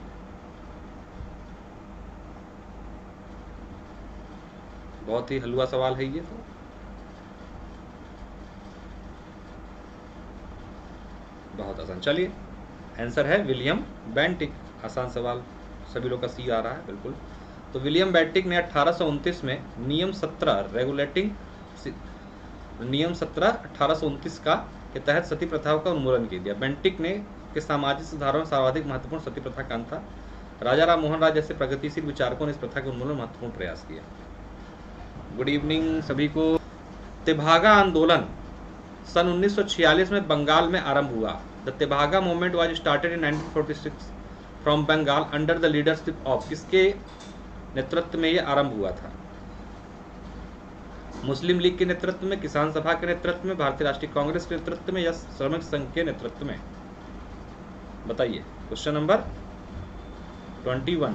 बहुत ही हलवा सवाल है ये तो। बहुत आसान। चलिए आंसर है विलियम बेंटिक। आसान सवाल। सभी लोग का सी आ रहा है, बिल्कुल। तो विलियम बैंटिक ने अठारह में नियम 17 रेगुलेटिंग नियम सत्रह अठारह का के तहत सती प्रथा का उन्मूलन किया। दिया बेंटिक ने के सामाजिक सुधारों में सर्वाधिक महत्वपूर्ण सती प्रथा का था। राजा राम मोहन राय जैसे प्रगतिशील विचारकों ने इस प्रथा के उन्मूलन महत्वपूर्ण प्रयास किया। गुड इवनिंग सभी को। तिभागा आंदोलन सन 1946 में बंगाल में आरंभ हुआ। The Tebhaga movement was started in 1946 from Bengal under the leadership of किसके नेतृत्व में ये आरंभ हुआ था? मुस्लिम लीग के नेतृत्व में, किसान सभा के नेतृत्व में, भारतीय राष्ट्रीय कांग्रेस के नेतृत्व में या श्रमिक संघ के नेतृत्व में? बताइए। Question number twenty one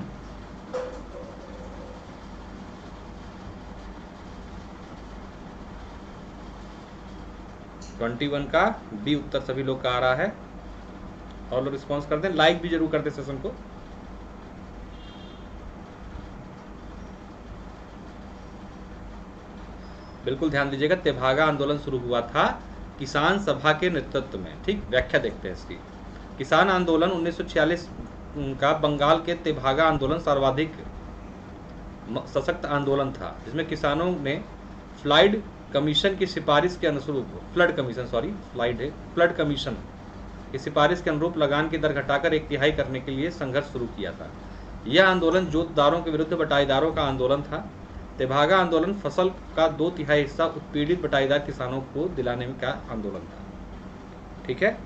twenty one का बी उत्तर सभी लोग का आ रहा है। और लोग रिस्पॉन्स करते हैं। लाइक भी ज़रूर करते सेशन को। बिल्कुल ध्यान दीजिएगा, तेभागा आंदोलन शुरू हुआ था किसान सभा के नेतृत्व में। ठीक, व्याख्या देखते हैं इसकी। किसान आंदोलन 1946 का बंगाल के तेभागा आंदोलन सर्वाधिक सशक्त आंदोलन था, जिसमें किसानों ने फ्लाइड कमीशन की सिफारिश के अनुरूप, फ्लड कमीशन, सॉरी, फ्लाइड है, फ्लड कमीशन की सिफारिश के अनुरूप लगान की दर घटाकर एक तिहाई करने के लिए संघर्ष शुरू किया था। यह आंदोलन जोतदारों के विरुद्ध बटाईदारों का आंदोलन था। तेभागा आंदोलन फ़सल का दो तिहाई हिस्सा उत्पीड़ित बटाईदार किसानों को दिलाने का आंदोलन था। ठीक है?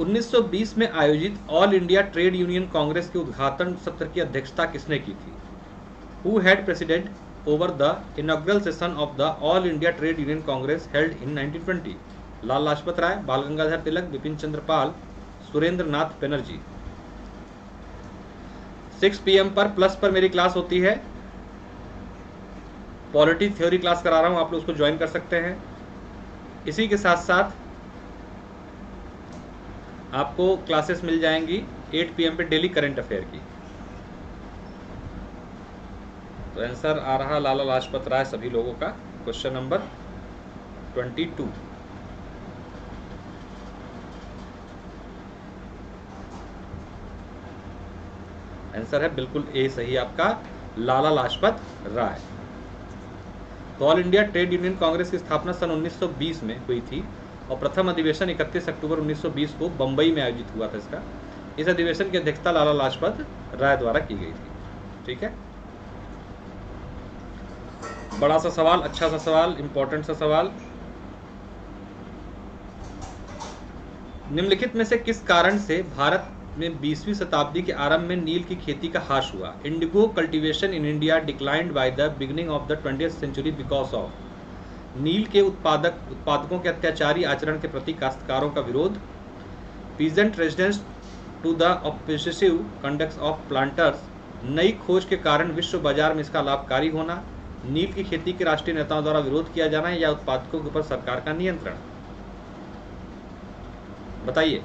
1920 में आयोजित all India trade union Congress के उद्घाटन सत्र की अध्यक्षता किसने की थी? Who had president over the inaugural session of the all India trade union Congress held in 1920 Lal Lajpat Rai Bal Gangadhar Tilak Bipin Chandra Pal Surendranath Banerjee six P पर plus पर मेरी क्लास होती है। Polity theory class करा रहा हूँ, आप लोग उसको ज्वाइन कर सकते हैं। इसी के साथ साथ आपको क्लासेस मिल जाएँगी 8 पीएम पे डेली करंट अफेयर की। तो आंसर आ रहा लाला लाजपत राय, सभी लोगों का क्वेश्चन नंबर 22 आंसर है बिल्कुल ए सही आपका लाला लाजपत राय। तो all India trade union Congress की स्थापना सन 1920 में हुई थी। और प्रथम अधिवेशन 31 अक्टूबर 1920 को बंबई में आयोजित हुआ था इसका। इस अधिवेशन की अध्यक्षता लाला लाजपत राय द्वारा की गई थी। ठीक है? बड़ा सा सवाल अच्छा सा सवाल इंपॉर्टेंट सा सवाल। निम्नलिखित में से किस कारण से भारत में 20वीं शताब्दी के आरंभ में नील की खेती का हाश हुआ? Indigo cultivation in India declined by the beginning of the twenty century because of नील के उत्पादक, उत्पादकों के अत्याचारी आचरण के प्रति काश्तकारों का विरोध peasant resistance to the conduct of planters नई खोज के कारण विश्व बाज़ार में इसका लाभकारी होना, नील की खेती के राष्ट्रीय नेताओं द्वारा विरोध किया जाना या उत्पादकों के ऊपर सरकार का नियंत्रण? बताइए,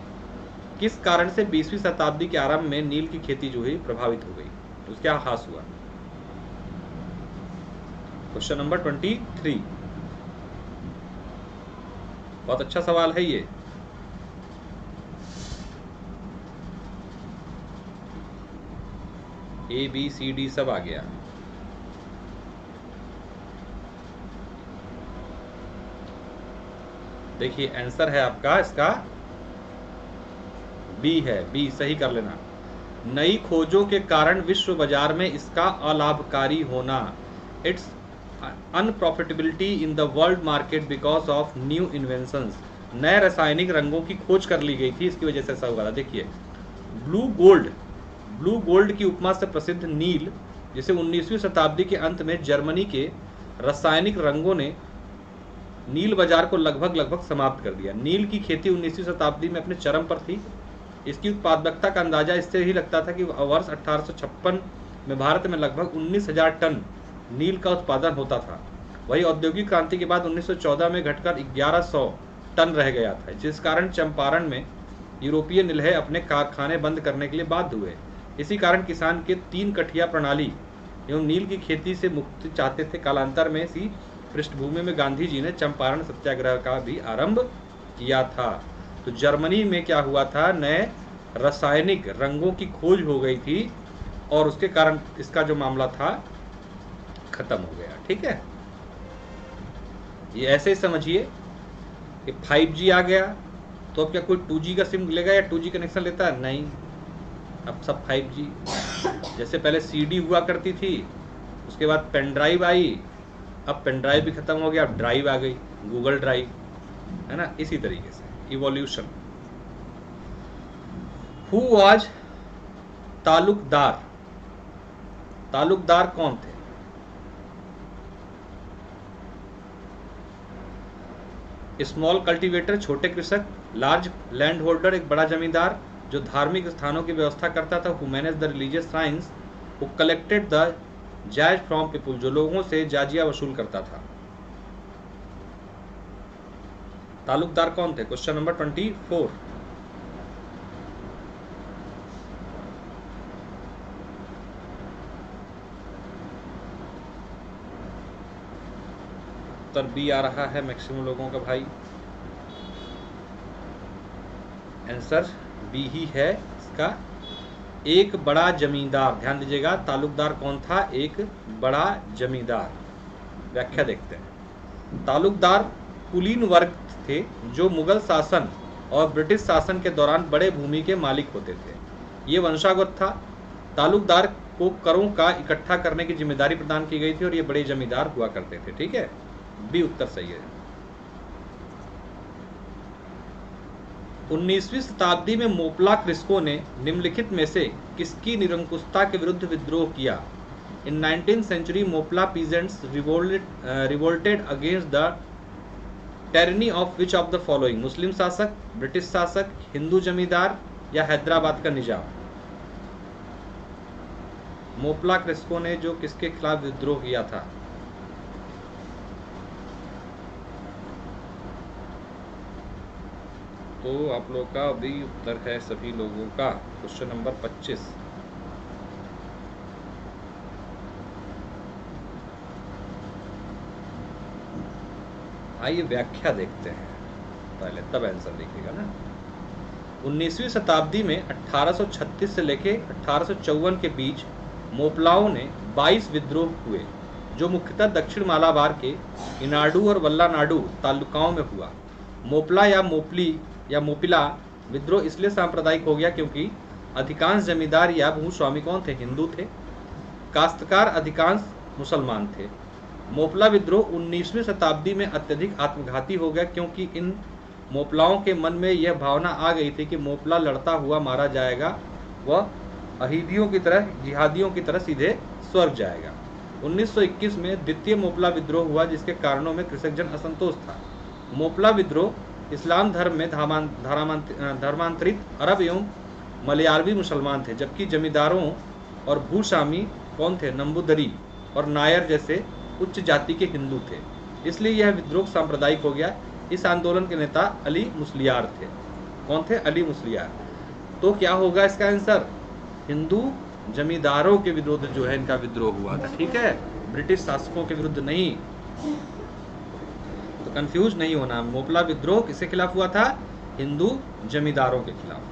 किस कारण से 20वीं शताब्दी के आरंभ में नील की खेती जो है प्रभावित हो गई? तो क्या हास हुआ? क्वेश्चन नंबर ट्वेंटी थ्री बहुत अच्छा सवाल है ये। ए बी सी डी सब आ गया। देखिए आंसर है आपका, इसका बी है। बी सही कर लेना। नई खोजों के कारण विश्व बाज़ार में इसका अलाभकारी होना। Its unprofitability in the world market because of new invention नए रासायनिक रंगों की खोज कर ली गई थी, इसकी वजह से ऐसा हुआ था। देखिए ब्लू गोल्ड ब्लू गोल्ड की उपमा से प्रसिद्ध नील, जिसे 19वीं शताब्दी के अंत में जर्मनी के रासायनिक रंगों ने नील बाज़ार को लगभग लगभग समाप्त कर दिया। नील की खेती 19वीं शताब्दी में अपने चरम पर थी। इसकी उत्पादकता का अंदाज़ा इससे ही लगता था कि वर्ष अठारह सौ छप्पन में भारत में लगभग उन्नीस टन नील का उत्पादन होता था। वही औद्योगिक क्रांति के बाद 1914 में घटकर 1100 टन रह गया था, जिस कारण चंपारण में यूरोपीय निलहे अपने कारखाने बंद करने के लिए बाध्य हुए। इसी कारण किसान के तीन कठिया प्रणाली एवं नील की खेती से मुक्ति चाहते थे। कालांतर में इसी पृष्ठभूमि में गांधी जी ने चंपारण सत्याग्रह का भी आरंभ किया था। तो जर्मनी में क्या हुआ था? नए रासायनिक रंगों की खोज हो गई थी और उसके कारण इसका जो मामला था खत्म हो गया, ठीक है? ये ऐसे ही समझिए कि 5G आ गया तो अब क्या कोई 2G का सिम लेगा या 2G कनेक्शन लेता है? नहीं। अब सब 5G जैसे पहले सीडी हुआ करती थी, उसके बाद पेन ड्राइव आई, अब पेन ड्राइव भी खत्म हो गया, अब ड्राइव आ गई गूगल ड्राइव है ना? इसी तरीके से evolution who was taluqdar? Taluqdar कौन थे? स्मॉल कल्टीवेटर छोटे कृषक लार्ज लैंड होल्डर एक बड़ा जमींदार, जो धार्मिक स्थानों की व्यवस्था करता था who manage the religious science who collected the जायज़ फ्रॉम पीपुल जो लोगों से जाजिया वसूल करता था। तालुकदार कौन थे? क्वेश्चन नंबर ट्वेंटी फोर उत्तर बी आ रहा है मैक्सिमम लोगों का भाई। आंसर बी ही है इसका। एक बड़ा जमींदार, ध्यान दीजिएगा, तालुकदार कौन था? एक बड़ा जमींदार। व्याख्या देखते हैं। तालुकदार कुलीन वर्ग थे, जो मुगल शासन और ब्रिटिश शासन के दौरान बड़े भूमि के मालिक होते थे। ये वंशागत था। तालुकदार को करों का इकट्ठा करने की ज़िम्मेदारी प्रदान की गई थी और ये बड़े जमींदार हुआ करते थे, ठीक है? बी उत्तर सही है। 19वीं शताब्दी में मोपला क्रिस्को ने निम्नलिखित में से किसकी निरंकुशता के विरुद्ध विद्रोह किया? In 19th century Moplah peasants revolted against the tyranny of which of the following Muslim शासक, ब्रिटिश शासक, हिंदू जमींदार या हैदराबाद का निज़ाम? मोपला क्रिस्को ने जो किसके खिलाफ विद्रोह किया था? तो आप लोग का भी उत्तर है सभी लोगों का। क्वेश्चन नंबर 25 आइए व्याख्या देखते हैं। पहले तब आंसर देखिएगा ना। 19वीं शताब्दी में 1836 से लेके अठारह के बीच मोपलाओं ने 22 विद्रोह हुए, जो मुख्यतः दक्षिण मालाबार के इनाडू और वल्लानाडु तालुकाओं में हुआ। मोपला या मोपली या मोपिला विद्रोह इसलिए सांप्रदायिक हो गया क्योंकि अधिकांश जमींदार या भूस्वामी कौन थे? हिंदू थे। काश्तकार अधिकांश मुसलमान थे। मोपला विद्रोह 19वीं शताब्दी में अत्यधिक आत्मघाती हो गया क्योंकि इन मोपलाओं के मन में यह भावना आ गई थी कि मोपला लड़ता हुआ मारा जाएगा वह अहिदियों की तरह, जिहादियों की तरह सीधे स्वर्ग जाएगा। 1921 में द्वितीय मोपला विद्रोह हुआ जिसके कारणों में कृषक जन असंतोष था। मोपला विद्रोह इस्लाम धर्म में धर्मांतरित अरब एवं मलयालवी मुसलमान थे, जबकि जमींदारों और भूस्वामी कौन थे? नंबूदरी और नायर जैसे उच्च जाति के हिंदू थे। इसलिए यह विद्रोह सांप्रदायिक हो गया। इस आंदोलन के नेता अली मुसलियार थे। कौन थे? अली मुसलियार। तो क्या होगा इसका आंसर? हिंदू जमींदारों के विरुद्ध जो है इनका विद्रोह हुआ था। ठीक है? ब्रिटिश शासकों के विरुद्ध नहीं। तो कंफ्यूज नहीं होना। मोपला विद्रोह किसके खिलाफ हुआ था? हिंदू जमींदारों के खिलाफ।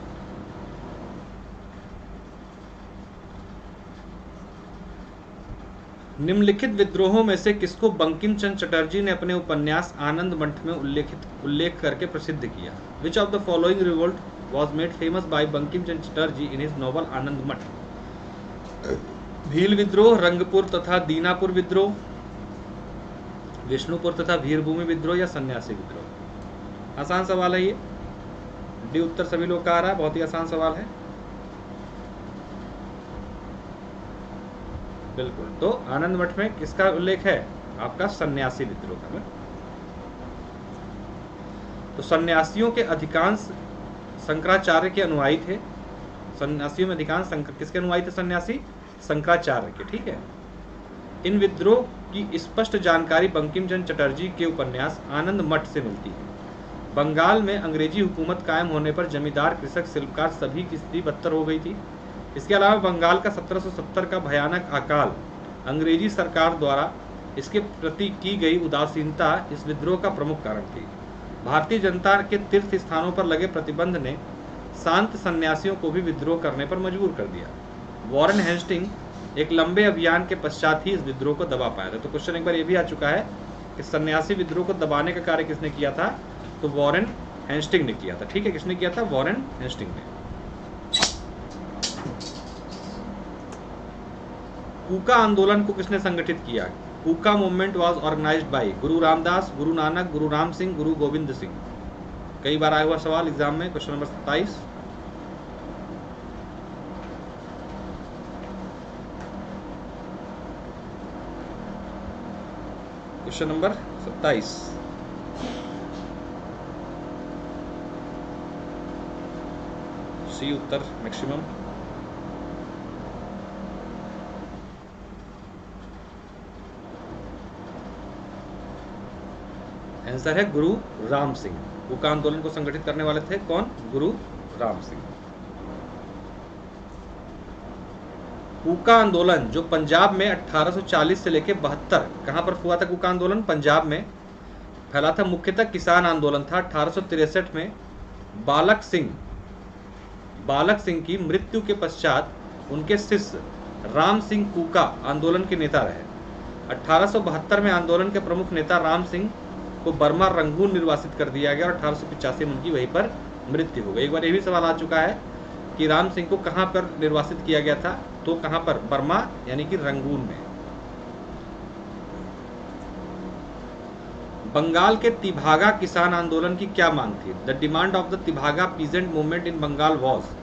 निम्नलिखित विद्रोहों में से किसको बंकिम चंद्र चटर्जी ने अपने उपन्यास आनंद मंठ में उल्लेखित, उल्लेख करके प्रसिद्ध किया? Which of the following revolt was made famous by Bankim Chandra Chatterjee in his novel Anand Math? Bhil विद्रोह, रंगपुर तथा दीनापुर विद्रोह विष्णुपुर तथा वीरभूमि विद्रोह या सन्यासी विद्रोह? आसान सवाल है ये। डी उत्तर सभी लोग का आ रहा है, बहुत ही आसान सवाल है। बिल्कुल। तो आनंद मठ में किसका उल्लेख है? आपका सन्यासी विद्रोह का। तो सन्यासियों के अधिकांश शंकराचार्य के अनुयायी थे। सन्यासियों में अधिकांश किसके अनुयायी थे? सन्यासी शंकराचार्य के, ठीक है? इन विद्रोह की स्पष्ट जानकारी बंकिम चंद्र चटर्जी के उपन्यास आनंद मठ से मिलती है। बंगाल में अंग्रेज़ी हुकूमत कायम होने पर जमींदार, कृषक, शिल्पकार सभी की स्थिति बदतर हो गई थी। इसके अलावा बंगाल का 1770 का भयानक अकाल अंग्रेज़ी सरकार द्वारा इसके प्रति की गई उदासीनता इस विद्रोह का प्रमुख कारण थी। भारतीय जनता के तीर्थ स्थानों पर लगे प्रतिबंध ने शांत सन्यासियों को भी विद्रोह करने पर मजबूर कर दिया। वॉरेन हेस्टिंग एक लंबे अभियान के पश्चात ही इस विद्रोह को दबा पाया था। तो क्वेश्चन एक बार ये भी आ चुका है कि सन्यासी विद्रोह को दबाने का कार्य किसने किया था? तो वॉरेन हेस्टिंग ने किया था। ठीक है, किसने किया था? वॉरेन हेस्टिंग ने। कूका आंदोलन को किसने संगठित किया? Kuka movement was organised by Guru Ramdas, Guru Nanak, गुरु राम सिंह, गुरु गोविंद सिंह। कई बार आया हुआ सवाल एग्ज़ाम में क्वेश्चन नंबर सत्ताईस। क्वेश्चन नंबर सत्ताईस। सी उत्तर मैक्सिमम। आंसर है गुरु राम सिंह। बुका आंदोलन को संगठित करने वाले थे कौन? गुरु राम सिंह। कूका आंदोलन, जो पंजाब में 1840 से लेकर बहत्तर, कहाँ पर हुआ था कूका आंदोलन? पंजाब में। फैला था मुख्यतः किसान आंदोलन था अठारह में। बालक सिंह बालक सिंह की मृत्यु के पश्चात उनके शिष्य राम सिंह कूका आंदोलन के नेता रहे। 1872 में आंदोलन के प्रमुख नेता राम सिंह को बर्मा रंगून निर्वासित कर दिया गया और अठारह में उनकी वहीं पर मृत्यु हो गई। एक बार ये भी सवाल आ चुका है कि राम सिंह को कहाँ पर निर्वासित किया गया था तो कहाँ पर? बर्मा, यानी कि रंगून में। बंगाल के तिभागा किसान आंदोलन की क्या मांग थी? The demand of the Tebhaga peasant movement in Bengal was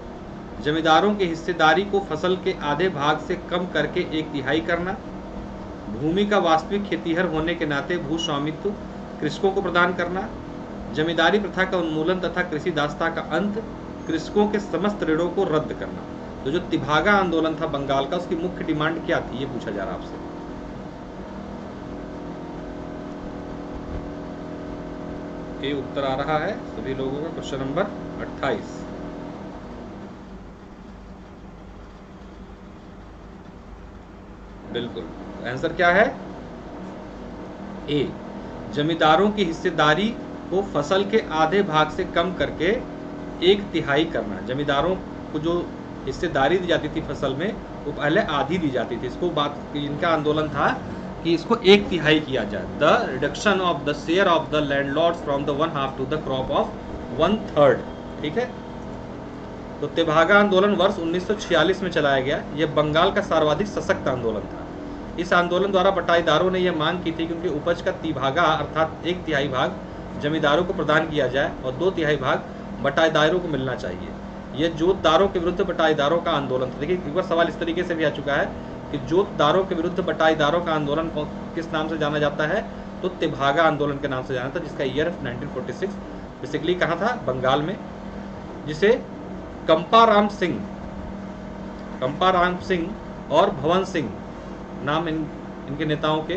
जमींदारों की हिस्सेदारी को फ़सल के आधे भाग से कम करके एक तिहाई करना, भूमि का वास्तविक खेतीहर होने के नाते भू स्वामित्व कृषकों को प्रदान करना, जमींदारी प्रथा का उन्मूलन तथा कृषि दास्ता का अंत कृषकों के समस्त ऋणों को रद्द करना। तो जो तिभागा आंदोलन था बंगाल का, उसकी मुख्य डिमांड क्या थी? ये पूछा जा रहा आपसे। ये उत्तर आ रहा है सभी लोगों का। क्वेश्चन नंबर 28 बिल्कुल। आंसर क्या है? ए, जमींदारों की हिस्सेदारी को फ़सल के आधे भाग से कम करके एक तिहाई करना जमींदारों को जो हिस्सेदारी दी जाती थी फ़सल में, वो पहले आधी दी जाती थी। इसको बात इनका आंदोलन था कि इसको एक तिहाई किया जाए। The reduction of the share of the landlord from the one half to the crop of one third ठीक है? तो तेभागा आंदोलन वर्ष 1946 में चलाया गया। यह बंगाल का सर्वाधिक सशक्त आंदोलन था। इस आंदोलन द्वारा बटाईदारों ने यह मांग की थी कि उनकी उपज का तिभागा, अर्थात एक तिहाई भाग जमींदारों को प्रदान किया जाए और दो तिहाई भाग बटाईदारों को मिलना चाहिए। यह जोतदारों के विरुद्ध बटाईदारों का आंदोलन था। देखिए, एक बार सवाल इस तरीके से भी आ चुका है कि जोतदारों के विरुद्ध बटाईदारों का आंदोलन किस नाम से जाना जाता है? तो तिभागा आंदोलन के नाम से जाना था, जिसका ईयर 1946 बेसिकली कहा था बंगाल में, जिसे कंपाराम सिंह कंपाराम सिंह और भवन सिंह, नाम इन, इनके नेताओं के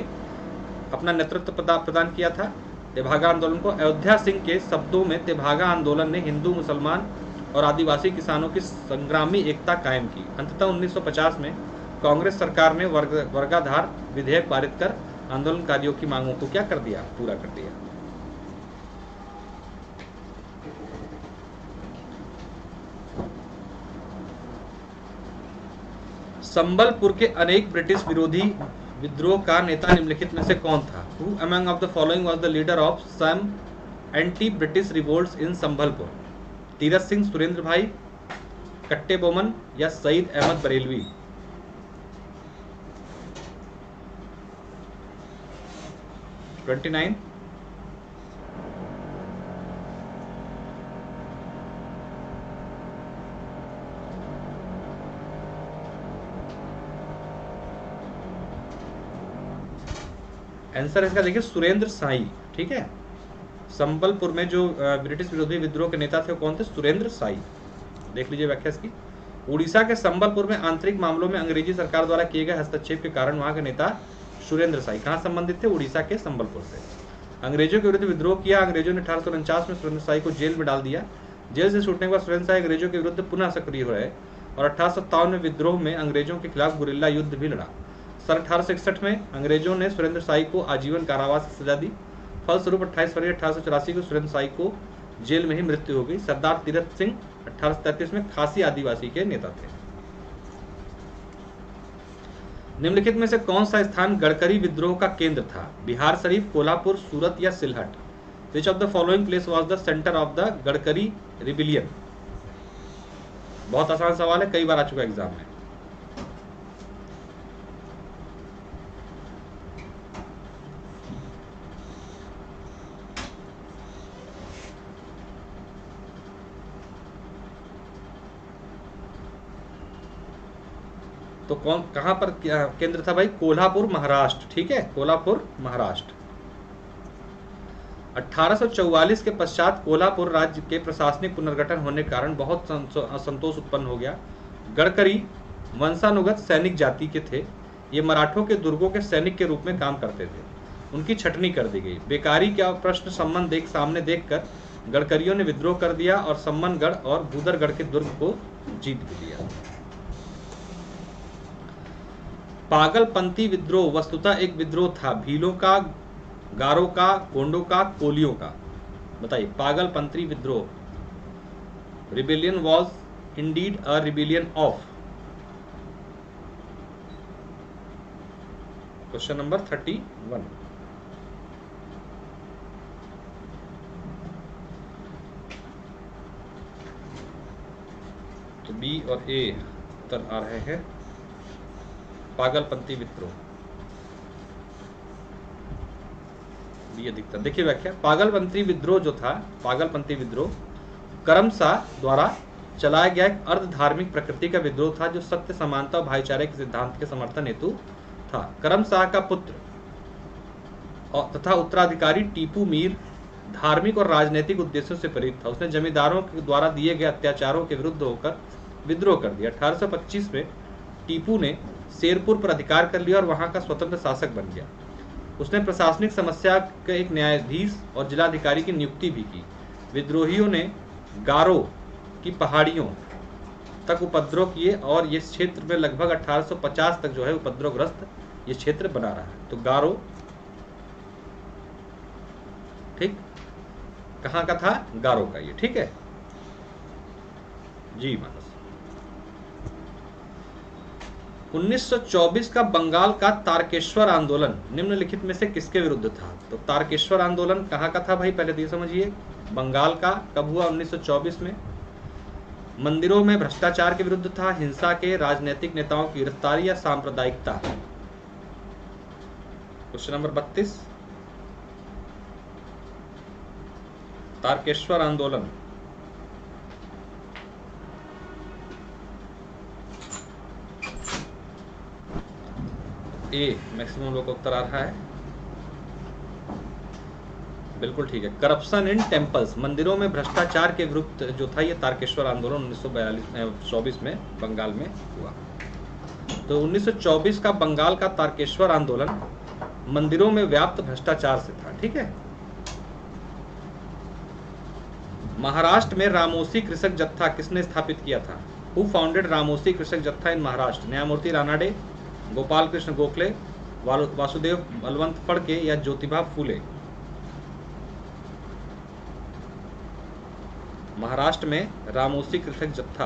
अपना नेतृत्व प्रदान किया था। तेभागा आंदोलन को अयोध्या सिंह के शब्दों में तेभागा आंदोलन ने हिंदू, मुसलमान और आदिवासी किसानों की संग्रामी एकता कायम की। अंततः 1950 में कांग्रेस सरकार ने वर्ग, वर्गाधार विधेयक पारित कर आंदोलनकारियों की मांगों को क्या कर दिया? पूरा कर दिया। संबलपुर के अनेक ब्रिटिश विरोधी विद्रोह का नेता निम्नलिखित में से कौन था? Who among of the following was the leader of some anti British revolt in Sambalpur Tirath Singh, Surendra Bhai, Kattabomman या Syed Ahmad Barelvi? Twenty nine answer इसका देखिए, सुरेंद्र साई, ठीक है? संबलपुर में जो ब्रिटिश विरोधी विद्रोह के नेता थे, वो कौन थे? सुरेंद्र साई। देख लीजिए व्याख्या इसकी। उड़ीसा के संबलपुर में आंतरिक मामलों में अंग्रेज़ी सरकार द्वारा किए गए हस्तक्षेप के कारण वहाँ के नेता सुरेंद्र साई। कहाँ संबंधित थे? उड़ीसा के संबलपुर से। अंग्रेज़ों के विरुद्ध विद्रोह किया, अंग्रेज़ों ने अठारह सौ उनचास में सुरेंद्र साई को जेल में डाल दिया। जेल से छूटने के बाद सुरेंद्र साई अंग्रेज़ों के विरुद्ध पुनः सक्रिय हुए और अठारह सौ सत्तावन में विद्रोह में अंग्रेज़ों के खिलाफ गुरिल्ला युद्ध भी लड़ा। सन अठारह में अंग्रेज़ों ने सुरेंद्र साई को आजीवन कारावास की सजा दी। फलस्वरूप अट्ठाईस फरवरी अठारह को सुरेंद्र साई को जेल में ही मृत्यु हो गई। सरदार तीरथ सिंह अठारह में खासी आदिवासी के नेता थे। निम्नलिखित में से कौन सा स्थान गड़करी विद्रोह का केंद्र था? बिहार शरीफ, कोल्हापुर, सूरत या Sylhet? Which of the following place was the centre of the Gadkari rebellion बहुत आसान सवाल है, कई बार आ चुका एग्ज़ाम में। तो कौन, कहाँ पर केंद्र था भाई? कोल्हापुर, महाराष्ट्र। ठीक है? कोल्हापुर, महाराष्ट्र। 1844 के पश्चात कोल्हापुर राज्य के प्रशासनिक पुनर्गठन होने के कारण बहुत असंतोष उत्पन्न हो गया। गडकरी वंशानुगत सैनिक जाति के थे। ये मराठों के दुर्गों के सैनिक के रूप में काम करते थे। उनकी छटनी कर दी गई। बेकारी का प्रश्न संबंध देख, सामने देखकर गडकरियों ने विद्रोह कर दिया और सम्मनगढ़ और भूदरगढ़ के दुर्ग को जीत भी लिया। पागलपंथी विद्रोह, वस्तुतः एक विद्रोह था। भीलों का, गारो का, गोंडो का, कोलियों का। बताइए, पागलपंथी विद्रोह। Rebellion was indeed a rebellion of question number thirty one तो बी और ए उत्तर आ रहे हैं। पागलपंथी विद्रोह बी अधिकतर। देखिए व्याख्या। पागलपंथी विद्रोह जो था, पागलपंथी विद्रोह करमशाह द्वारा चलाया गया एक अर्ध धार्मिक प्रकृति का विद्रोह था, जो सत्य, समानता और भाईचारे के सिद्धांत के समर्थन हेतु था। करमशाह का पुत्र तथा उत्तराधिकारी टीपू मीर धार्मिक और राजनीतिक उद्देश्यों से प्रेरित था। उसने जमींदारों के द्वारा दिए गए अत्याचारों के विरुद्ध होकर विद्रोह कर दिया। 1825 में टीपू ने शेरपुर पर अधिकार कर लिया और वहाँ का स्वतंत्र शासक बन गया। उसने प्रशासनिक समस्या के एक न्यायाधीश और जिलाधिकारी की नियुक्ति भी की। विद्रोहियों ने गारो की पहाड़ियों तक उपद्रव किए और ये क्षेत्र में लगभग 1850 तक जो है उपद्रवग्रस्त ये क्षेत्र बना रहा है। तो गारो, ठीक? कहाँ का था? गारो का ये, ठीक है? जी मानस 1924 का बंगाल का तारकेश्वर आंदोलन, निम्नलिखित में से किसके विरुद्ध था? तो तारकेश्वर आंदोलन कहाँ का था भाई? पहले तो समझिए, बंगाल का कब हुआ 1924 में? मंदिरों में भ्रष्टाचार के विरुद्ध था, हिंसा के, राजनीतिक नेताओं की गिरफ्तारी या सांप्रदायिकता? क्वेश्चन नंबर बत्तीस। तारकेश्वर आंदोलन। ए मैक्सिमम लोग उत्तर आ रहा है बिल्कुल ठीक है। करप्शन इन टेम्पल्स मंदिरों में भ्रष्टाचार के विरुद्ध जो था, ये तारकेश्वर आंदोलन उन्नीस चौबीस में, बंगाल में हुआ। तो 1924 का बंगाल का तारकेश्वर आंदोलन मंदिरों में व्याप्त भ्रष्टाचार से था, ठीक है? महाराष्ट्र में रामोसी कृषक जत्था किसने स्थापित किया था? हु फाउंडेड रामोसी कृषक जत्था इन महाराष्ट्र न्यायमूर्ति रानाडे गोपाल कृष्ण गोखले वासुदेव बलवंत फड़के या ज्योतिबा फूले। महाराष्ट्र में रामोसी कृषक जत्था।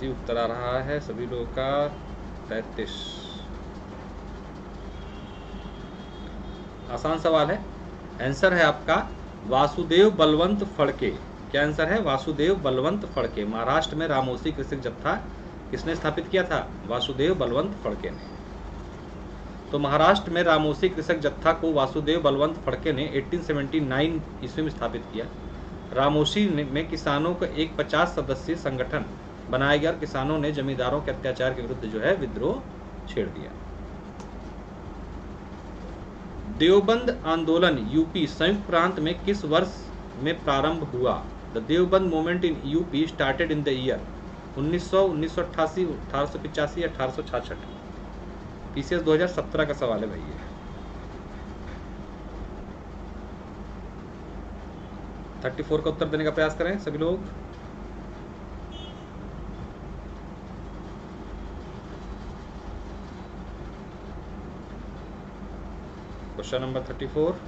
सी उत्तर आ रहा है सभी लोगों का तैतीस। आसान सवाल है। आंसर है आपका, वासुदेव बलवंत फड़के। क्या आंसर है? वासुदेव बलवंत फड़के। महाराष्ट्र में रामोसी कृषक जत्था किसने स्थापित किया था? वासुदेव बलवंत फड़के ने। तो महाराष्ट्र में रामोसी कृषक जत्था को वासुदेव बलवंत फड़के ने 1879 ईस्वी में स्थापित किया। रामोसी में किसानों का एक 50 सदस्यीय संगठन बनाया गया और किसानों ने जमींदारों के अत्याचार के विरुद्ध जो है विद्रोह छेड़ दिया। देवबंद आंदोलन यूपी संयुक्त प्रांत में किस वर्ष में प्रारंभ हुआ? The Deoband movement in UP started in the year 1900 1988 1885 1866 PCS 2017 का सवाल है भाई थर्टी फोर का उत्तर देने का प्रयास करें सभी लोग। Question number thirty four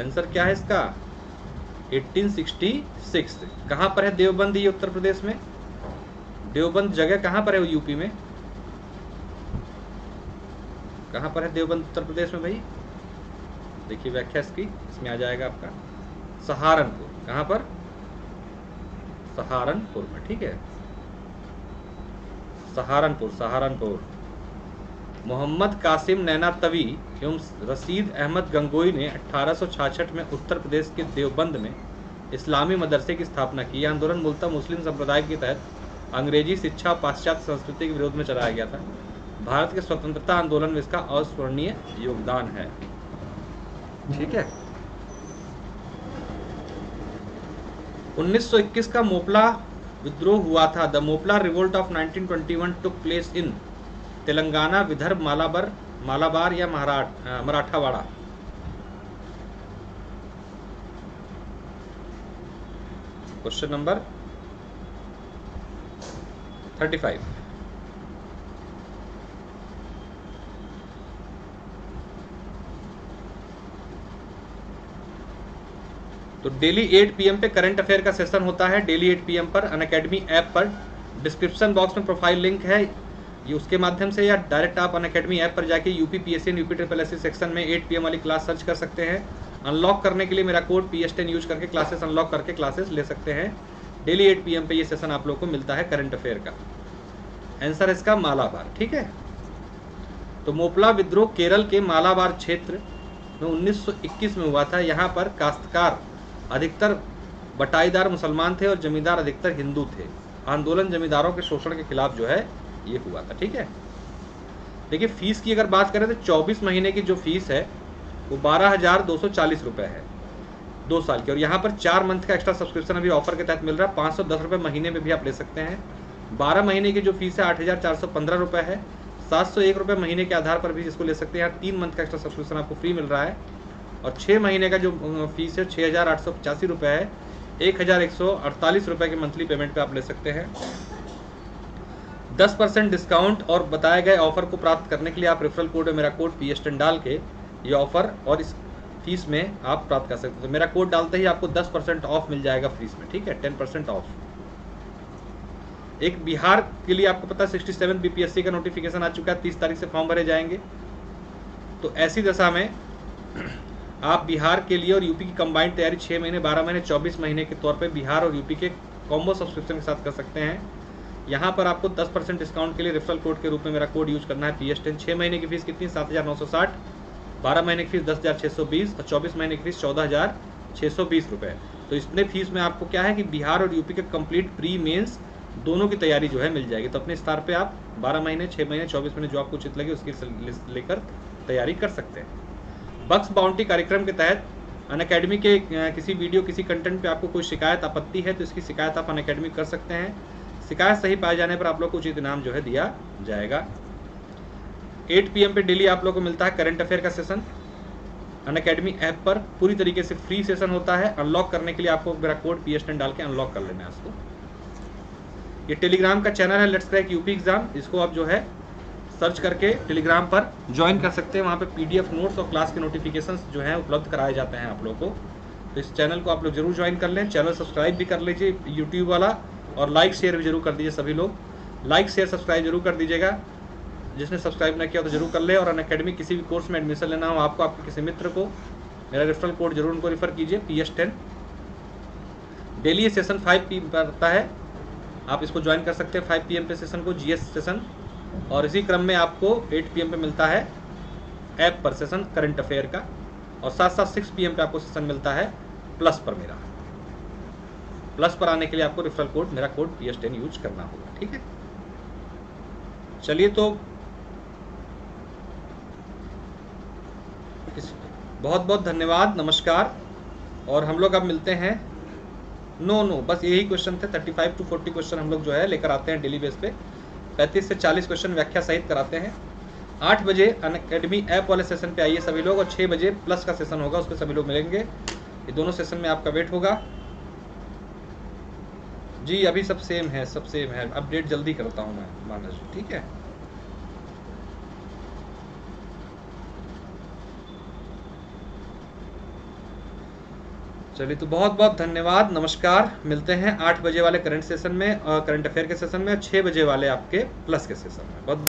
answer क्या है इसका? 1866 कहाँ पर है देवबंद ये उत्तर प्रदेश में? देवबंद जगह कहाँ पर है यूपी में? कहाँ पर है देवबंद उत्तर प्रदेश में भाई? देखिए व्याख्या इसकी, इसमें आ जाएगा आपका। सहारनपुर। कहाँ पर? सहारनपुर में, ठीक है? सहारनपुर सहारनपुर। मोहम्मद कासिम नैना तवी एवं रसीद अहमद गंगोई ने अठारह में उत्तर प्रदेश के देवबंद में इस्लामी मदरसे की स्थापना की। यह आंदोलन मूलतः मुस्लिम संप्रदाय के तहत अंग्रेज़ी शिक्षा पाश्चात्य संस्कृति के विरोध में चलाया गया था। भारत के स्वतंत्रता आंदोलन में इसका अस्वर्णीय योगदान है। ठीक है। 1921 का मोपला विद्रोह हुआ था। The Moplah revolt of 1921 took place in Telangana Vidarbha Malabar Malabar या महाराठ Marathwada? Question number thirty five तो डेली 8 पीएम पे करंट अफेयर का सेशन होता है। डेली 8 पीएम पर अन अकेडमी ऐप पर डिस्क्रिप्शन बॉक्स में प्रोफ़ाइल लिंक है। ये उसके माध्यम से या डायरेक्ट आप अन अकेडमी ऐप पर जाके UP P S C UP triple S section में 8 पीएम वाली क्लास सर्च कर सकते हैं। अनलॉक करने के लिए मेरा code P S ten use करके क्लासेस अनलॉक करके क्लासेस ले सकते हैं। डेली एट पी एम पे ये सेशन आप लोग को मिलता है करंट अफेयर का। आंसर इसका मालाबार ठीक है? तो मोपला विद्रोह केरल के मालाबार क्षेत्र में 1921 में हुआ था। यहाँ पर काश्तकार अधिकतर बटाईदार मुसलमान थे और जमींदार अधिकतर हिंदू थे। आंदोलन जमींदारों के शोषण के खिलाफ जो है ये हुआ था, ठीक है? देखिए फ़ीस की अगर बात करें तो 24 महीने की जो फ़ीस है, वो बारह हज़ार दो सौ चालीस रुपए है, दो साल की। और यहाँ पर चार मंथ का एक्स्ट्रा सब्सक्रिप्शन अभी ऑफ़र के तहत मिल रहा है, पाँच सौ दस रुपये महीने में भी आप ले सकते हैं। बारह महीने की जो फ़ीस है, आठ हज़ार चार सौ पंद्रह रुपये है, सात सौ एक रुपये महीने के आधार पर भी इसको ले सकते हैं। यहाँ तीन मंथ का एक्स्ट्रा सब्सक्रिप्शन आपको फ्री मिल रहा है। और छः महीने का जो फ़ीस है छः हज़ार आठ सौ पचासी रुपये है। एक हज़ार एक सौ अड़तालीस रुपये के मंथली पेमेंट पे आप ले सकते हैं। दस परसेंट डिस्काउंट और बताए गए ऑफ़र को प्राप्त करने के लिए आप रेफरल कोड मेरा कोड पी एस डाल के ये ऑफ़र और इस फ़ीस में आप प्राप्त कर सकते हो। तो मेरा कोड डालते ही आपको दस परसेंट ऑफ़ मिल जाएगा फ़ीस में, ठीक है? टेन परसेंट ऑफ़ एक बिहार के लिए आपको पता है सिक्सटी सेवन बीपीएससी का नोटिफिकेशन आ चुका है, तीस तारीख से फॉर्म भरे जाएँगे। तो ऐसी दशा में आप बिहार के लिए और यूपी की कंबाइंड तैयारी छः महीने, बारह महीने, चौबीस महीने के तौर पर बिहार और यूपी के कॉम्बो सब्सक्रिप्शन के साथ कर सकते हैं। यहाँ पर आपको 10 परसेंट डिस्काउंट के लिए रेफरल कोड के रूप में मेरा कोड यूज़ करना है। पी एस टेन छः महीने की फ़ीस कितनी? सात हज़ार नौ सौ साठ। बारह महीने की फ़ीस दस हज़ार छः सौ बीस और चौबीस महीने की फ़ीस चौदह हज़ार छः सौ बीस रुपये तो इसमें फ़ीस में आपको क्या है कि बिहार और यूपी के कंप्लीट प्री मेंस दोनों की तैयारी जो है मिल जाएगी। तो अपने स्तर पे आप बारह महीने छः महीने, चौबीस महीने जो आपको उचित लगे उसकी लेकर तैयारी कर सकते हैं। बक्स बाउंड्री कार्यक्रम के तहत अन अकेडमी के किसी वीडियो किसी कंटेंट पे आपको कोई शिकायत आपत्ति है तो इसकी शिकायत आप अन अकेडमी कर सकते हैं। शिकायत सही पाए जाने पर आप लोग को उचित इनाम जो है दिया जाएगा। 8 पीएम पे डेली आप लोग को मिलता है करंट अफेयर का सेशन अन अकेडमी ऐप पर पूरी तरीके से फ्री सेशन होता है। अनलॉक करने के लिए आपको मेरा कोड पी डाल के अनलॉक कर लेना है उसको ये टेलीग्राम का चैनल है लेट्स क्रैक यूपी एग्ज़ाम इसको आप जो है सर्च करके टेलीग्राम पर ज्वाइन कर सकते हैं। वहाँ पे पीडीएफ नोट्स और क्लास के नोटिफिकेशन जो हैं, उपलब्ध कराए जाते हैं आप लोग को। तो इस चैनल को आप लोग ज़रूर ज्वाइन कर लें। चैनल सब्सक्राइब भी कर लीजिए यूट्यूब वाला। और लाइक शेयर भी ज़रूर कर दीजिए सभी लोग। लाइक शेयर सब्सक्राइब ज़रूर कर दीजिएगा। जिसने सब्सक्राइब ना किया तो ज़रूर कर ले और अन अकेडमी किसी भी कोर्स में एडमिशन लेना हो, आपको आपके किसी मित्र को, मेरा रेफरल कोड ज़रूर उनको रिफर कीजिए पी एस टेन डेली ये सेशन फाइव पी पड़ता है। आप इसको ज्वाइन कर सकते हैं फाइव पी एम पे सेशन को जी एस सेशन और इसी क्रम में आपको 8 पीएम पे मिलता है ऐप पर सेशन करंट अफेयर का। और साथ साथ 6 पीएम पे आपको सेशन मिलता है प्लस पर मेरा। प्लस पर आने के लिए आपको रेफरल कोड मेरा कोड पी यूज़ करना होगा, ठीक है? चलिए तो बहुत बहुत धन्यवाद, नमस्कार, और हम लोग अब मिलते हैं। नो नो बस यही क्वेश्चन थे 35 टू 40 क्वेश्चन हम लोग जो है लेकर आते हैं डेली बेस पे। पैंतीस से चालीस क्वेश्चन व्याख्या सहित कराते हैं। आठ बजे अन अकेडमी ऐप वाले सेशन पे आइए सभी लोग, और छः बजे प्लस का सेशन होगा उस पर सभी लोग मिलेंगे। ये दोनों सेशन में आपका वेट होगा। जी, अभी सब सेम है, सब सेम है। अपडेट जल्दी करता हूँ मैं, मानस जी, ठीक है? चलिए तो बहुत बहुत धन्यवाद, नमस्कार। मिलते हैं आठ बजे वाले करंट सेशन में करंट अफेयर के सेशन में, और छः बजे वाले आपके प्लस के सेशन में। बहुत